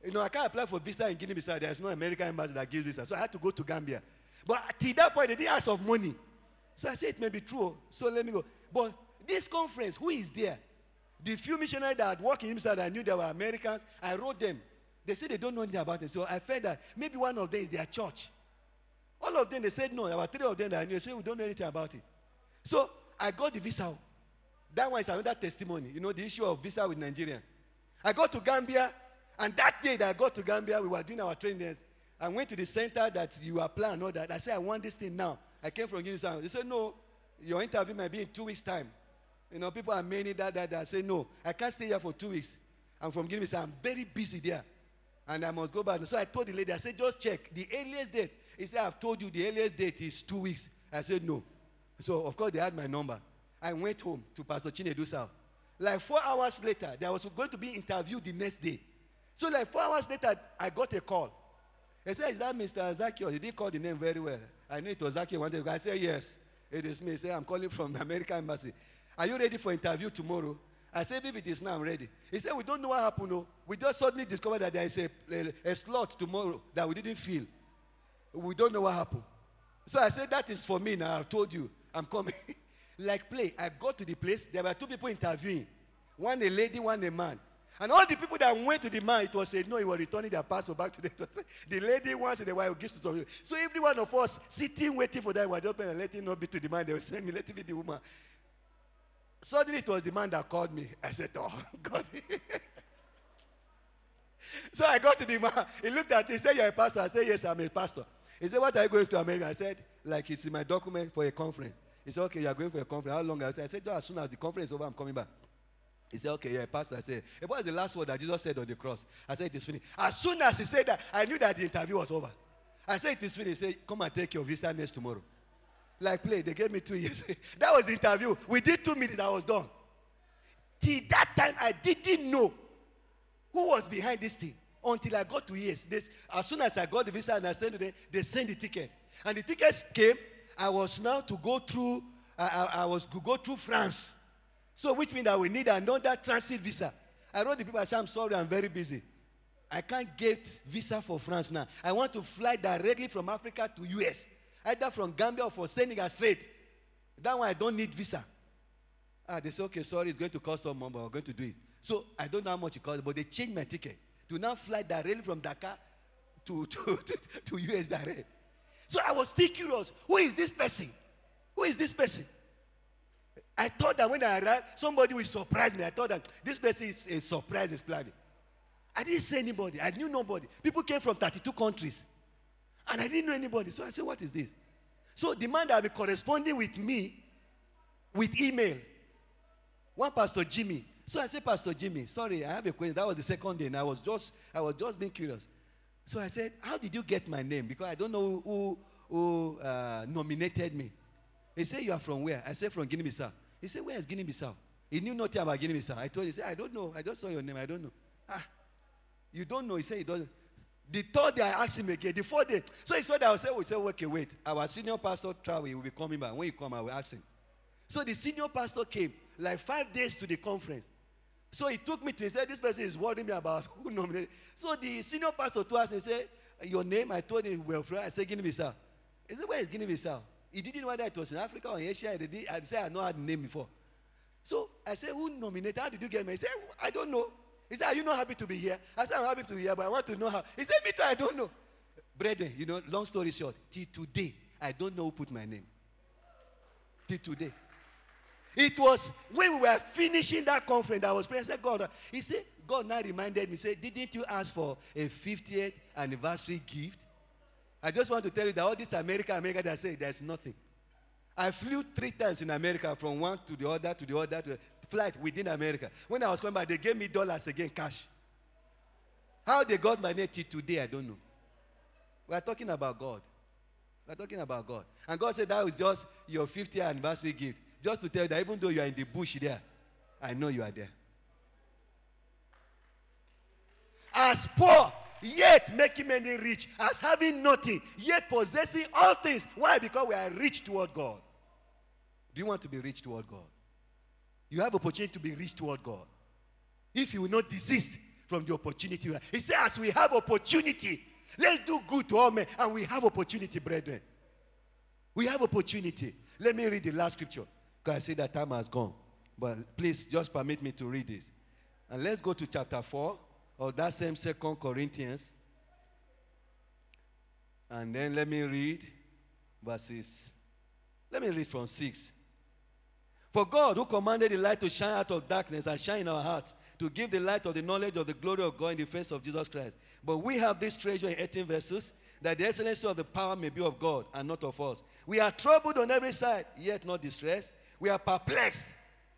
You know, I can't apply for visa in Guinea-Bissau. There's no American embassy that gives visa. So I had to go to Gambia. But at that point, they didn't ask of money. So I said, it may be true. Oh, so let me go. But this conference, who is there? The few missionaries that work in inside, I knew they were Americans. I wrote them. They said they don't know anything about them. So I felt that maybe one of them is their church. All of them, they said no. There were three of them that I knew. They said, we don't know anything about it. So I got the visa. That one is another testimony. You know, the issue of visa with Nigerians. I got to Gambia, and that day that I got to Gambia, we were doing our training. I went to the center that you apply and all that. I said, I want this thing now. I came from Guinea They said, no, your interview might be in two weeks' time. You know, people are many that, that, that. I say, no, I can't stay here for two weeks. I'm from Guinea I'm very busy there. And I must go back. So I told the lady, I said, just check. The earliest date. He said, I've told you the earliest date is two weeks. I said, no. So, of course, they had my number. I went home to Pastor Chinedu's house. Like four hours later, there was going to be interviewed the next day. So, like four hours later, I got a call. He said, Is that Mr. Zakio? He didn't call the name very well. I knew it was Zakio one day. I said, Yes, it is me. He said, I'm calling from the American Embassy. Are you ready for interview tomorrow? I said, if it is now, I'm ready. He said, we don't know what happened. No. We just suddenly discovered that there is a, a, a, slot tomorrow that we didn't fill. We don't know what happened. So I said, that is for me now. I've told you. I'm coming. like play. I got to the place. There were two people interviewing. One a lady, one a man. And all the people that went to the man, it was said, no, he was returning their passport back to them. the lady once in a while gives to some. So every one of us sitting waiting for that, was just letting not be to the man. They were saying let it be the woman. Suddenly it was the man that called me. I said, oh, God. so I got to the man. He looked at me. He said, you're a pastor. I said, yes, I'm a pastor. He said, what are you going to America? I said, like it's in my document for a conference. He said, okay, you're going for a conference. How long? I said, I said, just as soon as the conference is over, I'm coming back. He said, okay, yeah, pastor. I said, what was the last word that Jesus said on the cross? I said, it is finished. As soon as he said that, I knew that the interview was over. I said, it is finished. He said, come and take your visa next tomorrow. Like play, they gave me two years. that was the interview. We did two minutes, I was done. Till that time, I didn't know who was behind this thing until I got to years. This, as soon as I got the visa and I sent them, they sent the ticket. And the tickets came. I was now to go through, I, I, I was to go through France. So, which means that we need another transit visa. I wrote the people, I said, I'm sorry, I'm very busy. I can't get visa for France now. I want to fly directly from Africa to US, either from Gambia or for Senegal straight. That one, I don't need visa. Ah, they say, okay, sorry, it's going to cost some money, but we're going to do it. So I don't know how much it costs, but they changed my ticket to now fly directly from Dakar to, to, to, to US direct. So I was still curious, who is this person? Who is this person? I thought that when I arrived, somebody will surprise me. I thought that this person is a surprise is planning. I didn't see anybody. I knew nobody. People came from 32 countries. And I didn't know anybody. So I said, What is this? So the man that will be corresponding with me with email. One Pastor Jimmy. So I said, Pastor Jimmy, sorry, I have a question. That was the second day, and I was just, I was just being curious. So I said, How did you get my name? Because I don't know who, who uh, nominated me. He said, You are from where? I said, From Guinea Bissau. He said, Where is Guinea Bissau? He knew nothing about Guinea Bissau. I told him, he said, I don't know. I just saw your name. I don't know. Ah, you don't know. He said, He doesn't. The third day, I asked him again. The fourth day. So he that I said, We say, Okay, wait. Our senior pastor, travel, he will be coming back. When he come, I will ask him. So the senior pastor came like five days to the conference. So he took me to, he said, This person is worrying me about who nominated. So the senior pastor to us, he said, Your name? I told him, Well, I said, Guinea Bissau. He said, Where is Guinea Bissau? He didn't know whether it was in Africa or in Asia. I, said, I know had the name before. So I said, Who nominated? How did you get me? He said, I don't know. He said, Are you not happy to be here? I said, I'm happy to be here, but I want to know how. He said, Me too, I don't know. Brethren, you know, long story short, till today, I don't know who put my name. Till today. It was when we were finishing that conference I was praying. I said, God, he said, God now reminded me, said, Didn't you ask for a 50th anniversary gift? I just want to tell you that all this America, America, they say there's nothing. I flew three times in America from one to the other to the other to the flight within America. When I was coming back, they gave me dollars again, cash. How they got my name today, I don't know. We are talking about God. We are talking about God. And God said that was just your 50th anniversary gift. Just to tell you that even though you are in the bush there, I know you are there. As poor, yet making many rich, as having nothing, yet possessing all things. Why? Because we are rich toward God. Do you want to be rich toward God? You have opportunity to be rich toward God. If you will not desist from the opportunity, he says, as we have opportunity, let's do good to all men, and we have opportunity, brethren. We have opportunity. Let me read the last scripture. Because I see that time has gone. But please just permit me to read this. And let's go to chapter 4 of that same second Corinthians. And then let me read verses. Let me read from 6. For God, who commanded the light to shine out of darkness and shine in our hearts, to give the light of the knowledge of the glory of God in the face of Jesus Christ. But we have this treasure in 18 verses, that the excellency of the power may be of God and not of us. We are troubled on every side, yet not distressed. We are perplexed,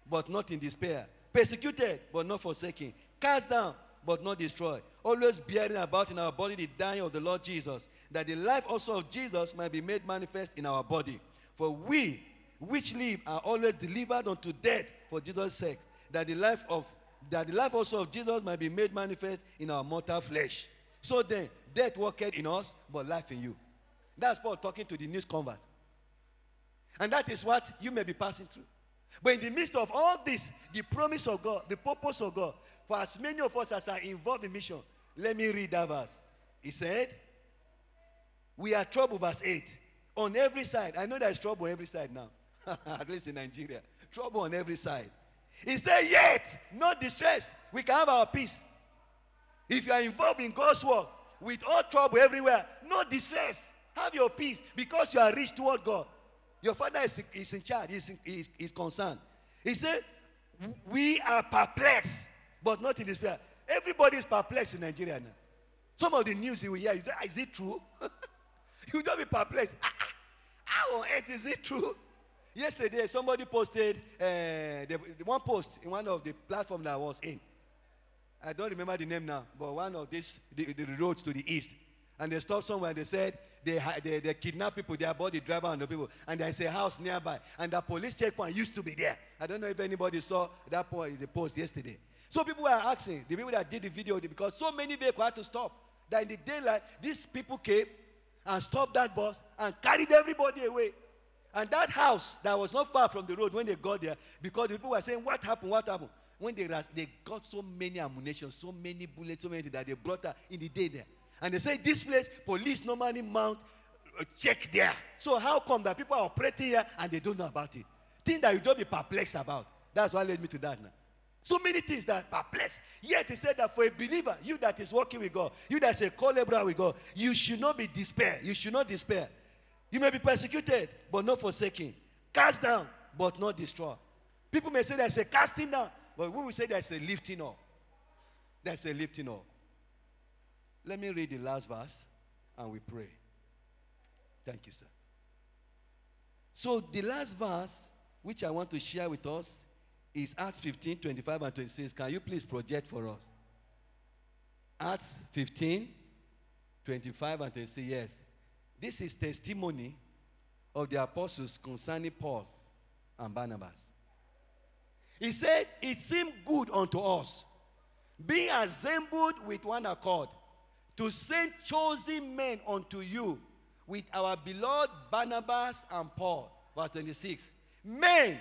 but not in despair. Persecuted, but not forsaken. Cast down, but not destroyed. Always bearing about in our body the dying of the Lord Jesus, that the life also of Jesus might be made manifest in our body. For we which live are always delivered unto death for Jesus' sake, that the life of that the life also of Jesus might be made manifest in our mortal flesh. So then, death worked in us, but life in you. That's Paul talking to the news convert. And that is what you may be passing through. But in the midst of all this, the promise of God, the purpose of God, for as many of us as are involved in mission, let me read that verse. He said, We are troubled, verse 8. On every side. I know there's trouble on every side now. At least in Nigeria. Trouble on every side. He said, Yet, not distress. We can have our peace. If you are involved in God's work, with all trouble everywhere, no distress. Have your peace because you are rich toward God. Your father is, is in charge, he's, he's, he's concerned. He said, We are perplexed, but not in despair. Everybody is perplexed in Nigeria now. Some of the news you will hear, you say, ah, Is it true? you don't be perplexed. Ah, ah, how on earth is it true? Yesterday, somebody posted uh, the, the one post in one of the platforms that I was in. I don't remember the name now, but one of these the, the roads to the east. And they stopped somewhere and they said they, they, they kidnap people, they bought the driver and the people, and there's a house nearby. And the police checkpoint used to be there. I don't know if anybody saw that point, the post yesterday. So people were asking, the people that did the video, because so many vehicles had to stop, that in the daylight, these people came and stopped that bus and carried everybody away. And that house that was not far from the road when they got there, because the people were saying, What happened? What happened? When they, they got so many ammunition, so many bullets, so many that they brought her in the day there. And they say, This place, police normally mount uh, check there. So how come that people are operating here and they don't know about it? Thing that you don't be perplexed about. That's what led me to that now. So many things that perplex. Yet he said that for a believer, you that is working with God, you that is a collaborator with God, you should not be despair. You should not despair. You may be persecuted, but not forsaken. Cast down, but not destroyed. People may say there's a casting down, but we will say there's a lifting up. There's a lifting up. Let me read the last verse and we pray. Thank you, sir. So, the last verse, which I want to share with us, is Acts 15, 25, and 26. Can you please project for us? Acts 15, 25, and 26. Yes. This is testimony of the apostles concerning Paul and Barnabas. He said, It seemed good unto us, being assembled with one accord, to send chosen men unto you with our beloved Barnabas and Paul. Verse 26. Men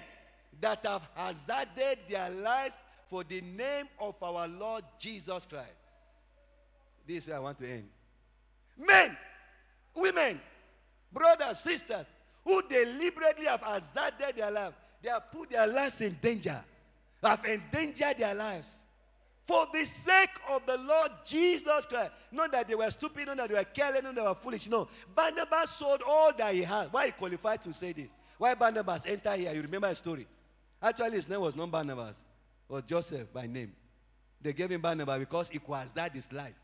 that have hazarded their lives for the name of our Lord Jesus Christ. This is where I want to end. Men, women, brothers, sisters, who deliberately have hazarded their lives, they have put their lives in danger, have endangered their lives for the sake of the Lord Jesus Christ. Not that they were stupid, not that they were careless, not that they were foolish. No. Barnabas sold all that he had. Why he qualified to say this? Why Barnabas entered here? You remember his story. Actually, his name was not Barnabas. It was Joseph by name. They gave him Barnabas because he was that his life.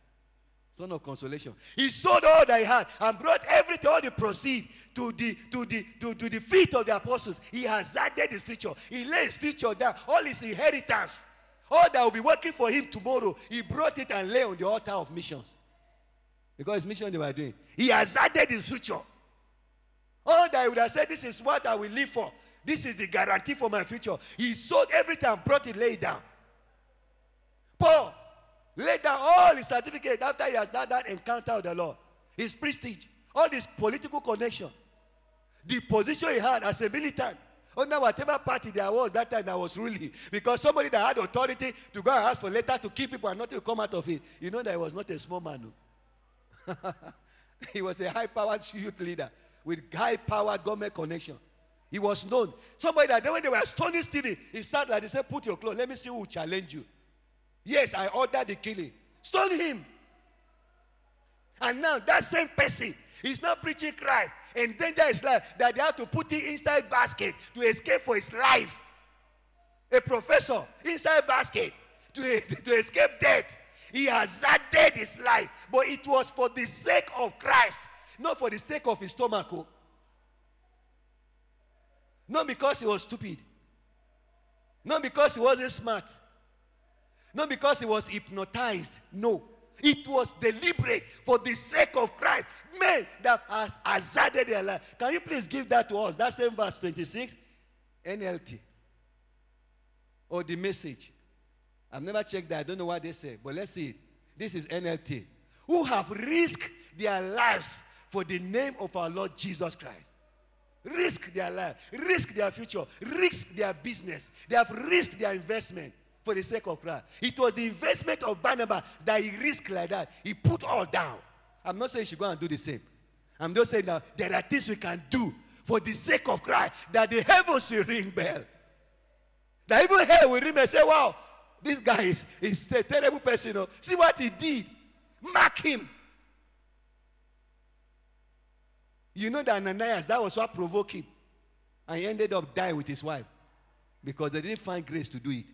Son of consolation. He sold all that he had and brought everything, all the proceed to the to the to, to the feet of the apostles. He has added his future. He laid his future down, all his inheritance, all that will be working for him tomorrow. He brought it and lay on the altar of missions. Because mission they were doing. He has added his future. All that he would have said, This is what I will live for. This is the guarantee for my future. He sold everything and brought it laid down. Paul laid down all his certificate after he has done that encounter with the Lord. His prestige, all his political connection, the position he had as a militant under whatever party there was that time that was ruling. Because somebody that had authority to go and ask for letter to keep people and nothing to come out of it. You know that he was not a small man. No? he was a high-powered youth leader with high-powered government connection. He was known. Somebody that when they were stoning Stephen, he sat like they said, Put your clothes. Let me see who will challenge you. Yes, I ordered the killing. Stone him. And now that same person is not preaching Christ, And danger his life, that they have to put him inside basket to escape for his life. A professor inside basket to, to escape death. He has added his life, but it was for the sake of Christ, not for the sake of his stomach. Oh. Not because he was stupid. Not because he wasn't smart. Not because he was hypnotized. No. It was deliberate for the sake of Christ. Men that has hazarded their life. Can you please give that to us? That same verse 26. NLT. Or the message. I've never checked that. I don't know what they say. But let's see. This is NLT. Who have risked their lives for the name of our Lord Jesus Christ risk their life, risk their future, risk their business. They have risked their investment for the sake of Christ. It was the investment of Barnabas that he risked like that. He put all down. I'm not saying you should go and do the same. I'm just saying that there are things we can do for the sake of Christ that the heavens will ring bell. That even hell will ring and say, wow, this guy is, is a terrible person. Know? See what he did. Mark him. You know that Ananias, that was what provoked him. And he ended up dying with his wife because they didn't find grace to do it.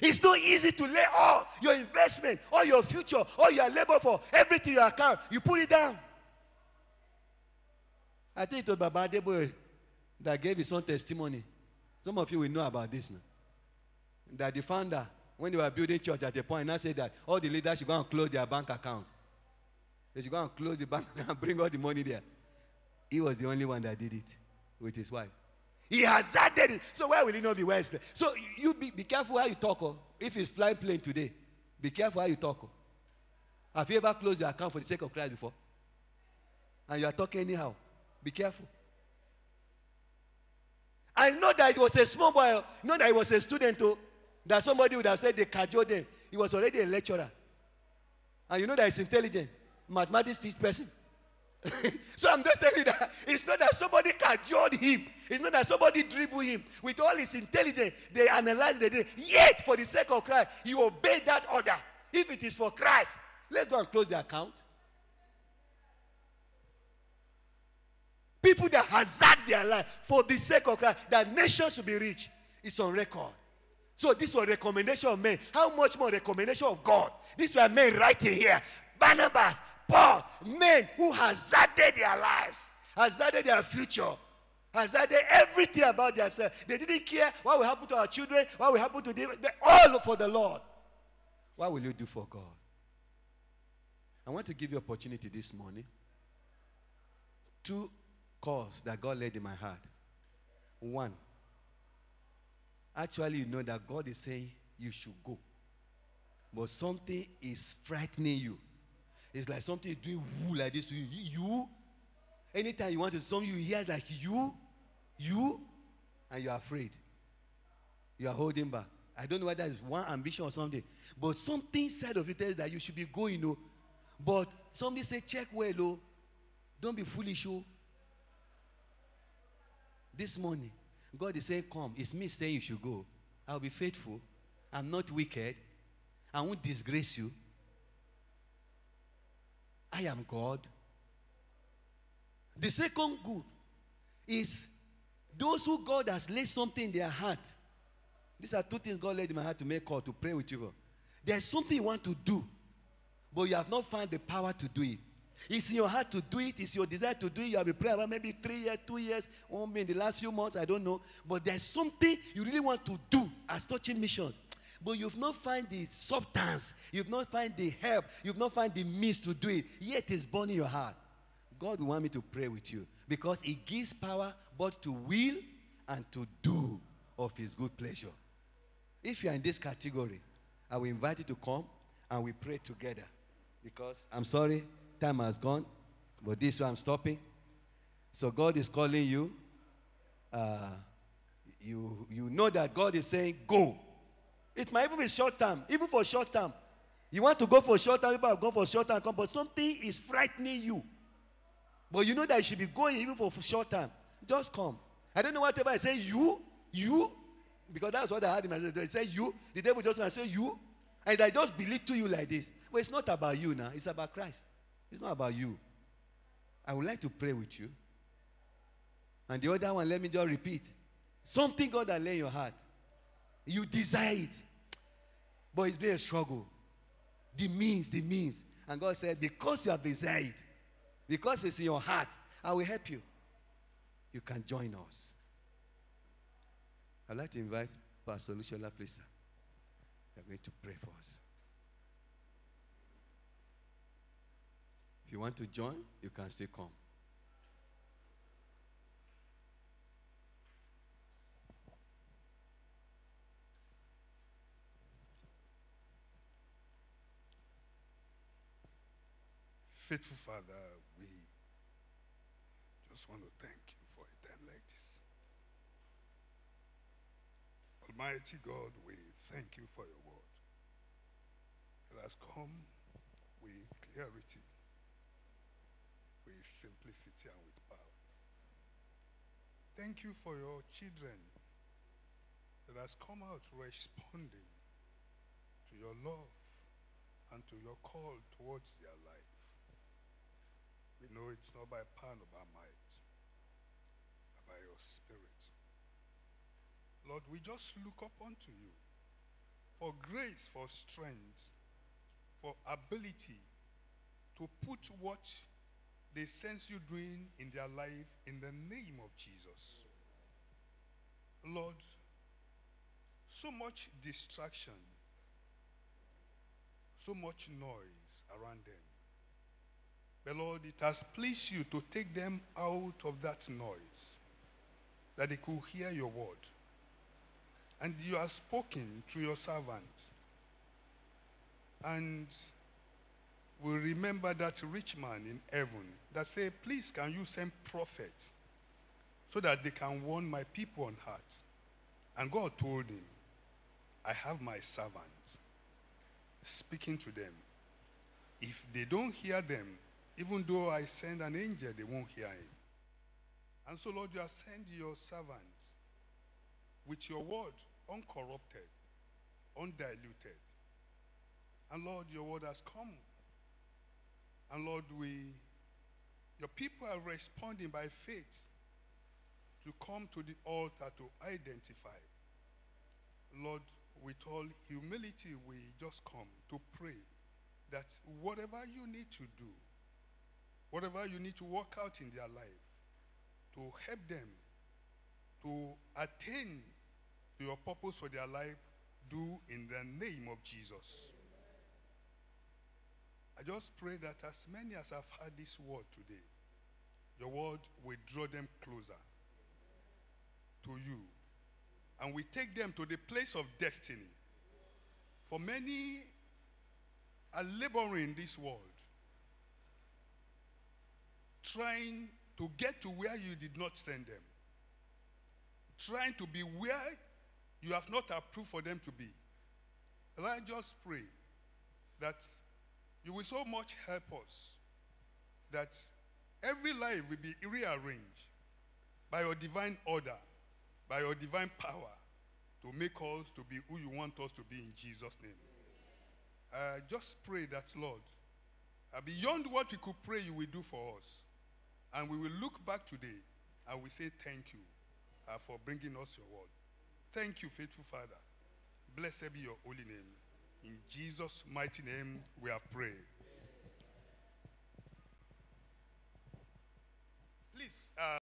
It's not easy to lay all your investment, all your future, all your labor for everything you account. You put it down. I think it was Baba Adeboye that gave his own testimony. Some of you will know about this now. That the founder, when they were building church at the point, now said that all the leaders should go and close their bank account. They should go and close the bank and bring all the money there. He was the only one that did it with his wife. He has added it. So why will he not be wise? So you be, be careful how you talk. Oh. If it's flying plane today, be careful how you talk. Oh. Have you ever closed your account for the sake of Christ before? And you are talking anyhow. Be careful. I know that it was a small boy, oh. not that he was a student, oh, that somebody would have said they cajoled him. He was already a lecturer. And you know that he's intelligent. Mathematics teach person. so I'm just telling you that it's not that somebody cajoled him. It's not that somebody dribbled him. With all his intelligence, they analyzed the day. Yet, for the sake of Christ, he obeyed that order. If it is for Christ, let's go and close the account. People that hazard their life for the sake of Christ, that nation should be rich, it's on record. So this was recommendation of men. How much more recommendation of God? These were men writing here. Barnabas, Paul, men who hazarded their lives, hazarded their future, has decided everything about themselves. They didn't care what will happen to our children, what will happen to them. All for the Lord. What will you do for God? I want to give you opportunity this morning. Two calls that God laid in my heart. One, actually, you know that God is saying you should go. But something is frightening you. It's like something is doing woo like this to you. You, anytime you want to something you hear like you, you, and you're afraid. You are holding back. I don't know whether it's one ambition or something. But something inside of you tells that you should be going, know. But somebody say, check well, oh. Don't be foolish, oh. This morning, God is saying, Come. It's me saying you should go. I'll be faithful. I'm not wicked. I won't disgrace you. I am God. The second good is those who God has laid something in their heart. These are two things God laid in my heart to make call to pray with you. There's something you want to do, but you have not found the power to do it. It's in your heart to do it. It's your desire to do it. You have been praying about maybe three years, two years, or maybe in the last few months. I don't know. But there's something you really want to do as touching missions. But you've not found the substance. You've not found the help. You've not found the means to do it. Yet it's burning your heart. God will want me to pray with you because He gives power both to will and to do of His good pleasure. If you are in this category, I will invite you to come and we pray together. Because I'm sorry, time has gone, but this way I'm stopping. So God is calling you. Uh, you, you know that God is saying, go. It might even be short term, even for short term. You want to go for short term, people have gone for short term, come. but something is frightening you. But you know that you should be going even for short time. Just come. I don't know whatever I say, you, you, because that's what I had in my They say you. The devil just to say you. And I just belittle you like this. But it's not about you now. It's about Christ. It's not about you. I would like to pray with you. And the other one, let me just repeat. Something God has laid in your heart. You desire it. But it's been a struggle. The means, the means. And God said, because you have desired, because it's in your heart, I will help you. You can join us. I'd like to invite Pastor Lucia please. They're going to pray for us. If you want to join, you can still come. Faithful Father, we just want to thank you for a time like this. Almighty God, we thank you for your word. It has come with clarity, with simplicity, and with power. Thank you for your children that has come out responding to your love and to your call towards their life. We know it's not by power nor by might, but by your spirit. Lord, we just look up unto you for grace, for strength, for ability to put what they sense you doing in their life in the name of Jesus. Lord, so much distraction, so much noise around them. But Lord, it has pleased you to take them out of that noise, that they could hear your word. And you have spoken to your servant. And we remember that rich man in heaven that said, Please, can you send prophets so that they can warn my people on heart? And God told him, I have my servants speaking to them. If they don't hear them, even though I send an angel, they won't hear him. And so, Lord, you have sent your servants with your word uncorrupted, undiluted. And Lord, your word has come. And Lord, we, your people are responding by faith to come to the altar to identify. Lord, with all humility, we just come to pray that whatever you need to do, whatever you need to work out in their life, to help them to attain to your purpose for their life, do in the name of Jesus. I just pray that as many as have heard this word today, your word will draw them closer to you. And we take them to the place of destiny. For many are laboring in this world, trying to get to where you did not send them, trying to be where you have not approved for them to be. And I just pray that you will so much help us that every life will be rearranged by your divine order, by your divine power to make us to be who you want us to be in Jesus' name. Uh, just pray that, Lord, uh, beyond what we could pray, you will do for us. And we will look back today and we say thank you uh, for bringing us your word. Thank you, faithful Father. Blessed be your holy name. In Jesus' mighty name, we have prayed. Please. Uh,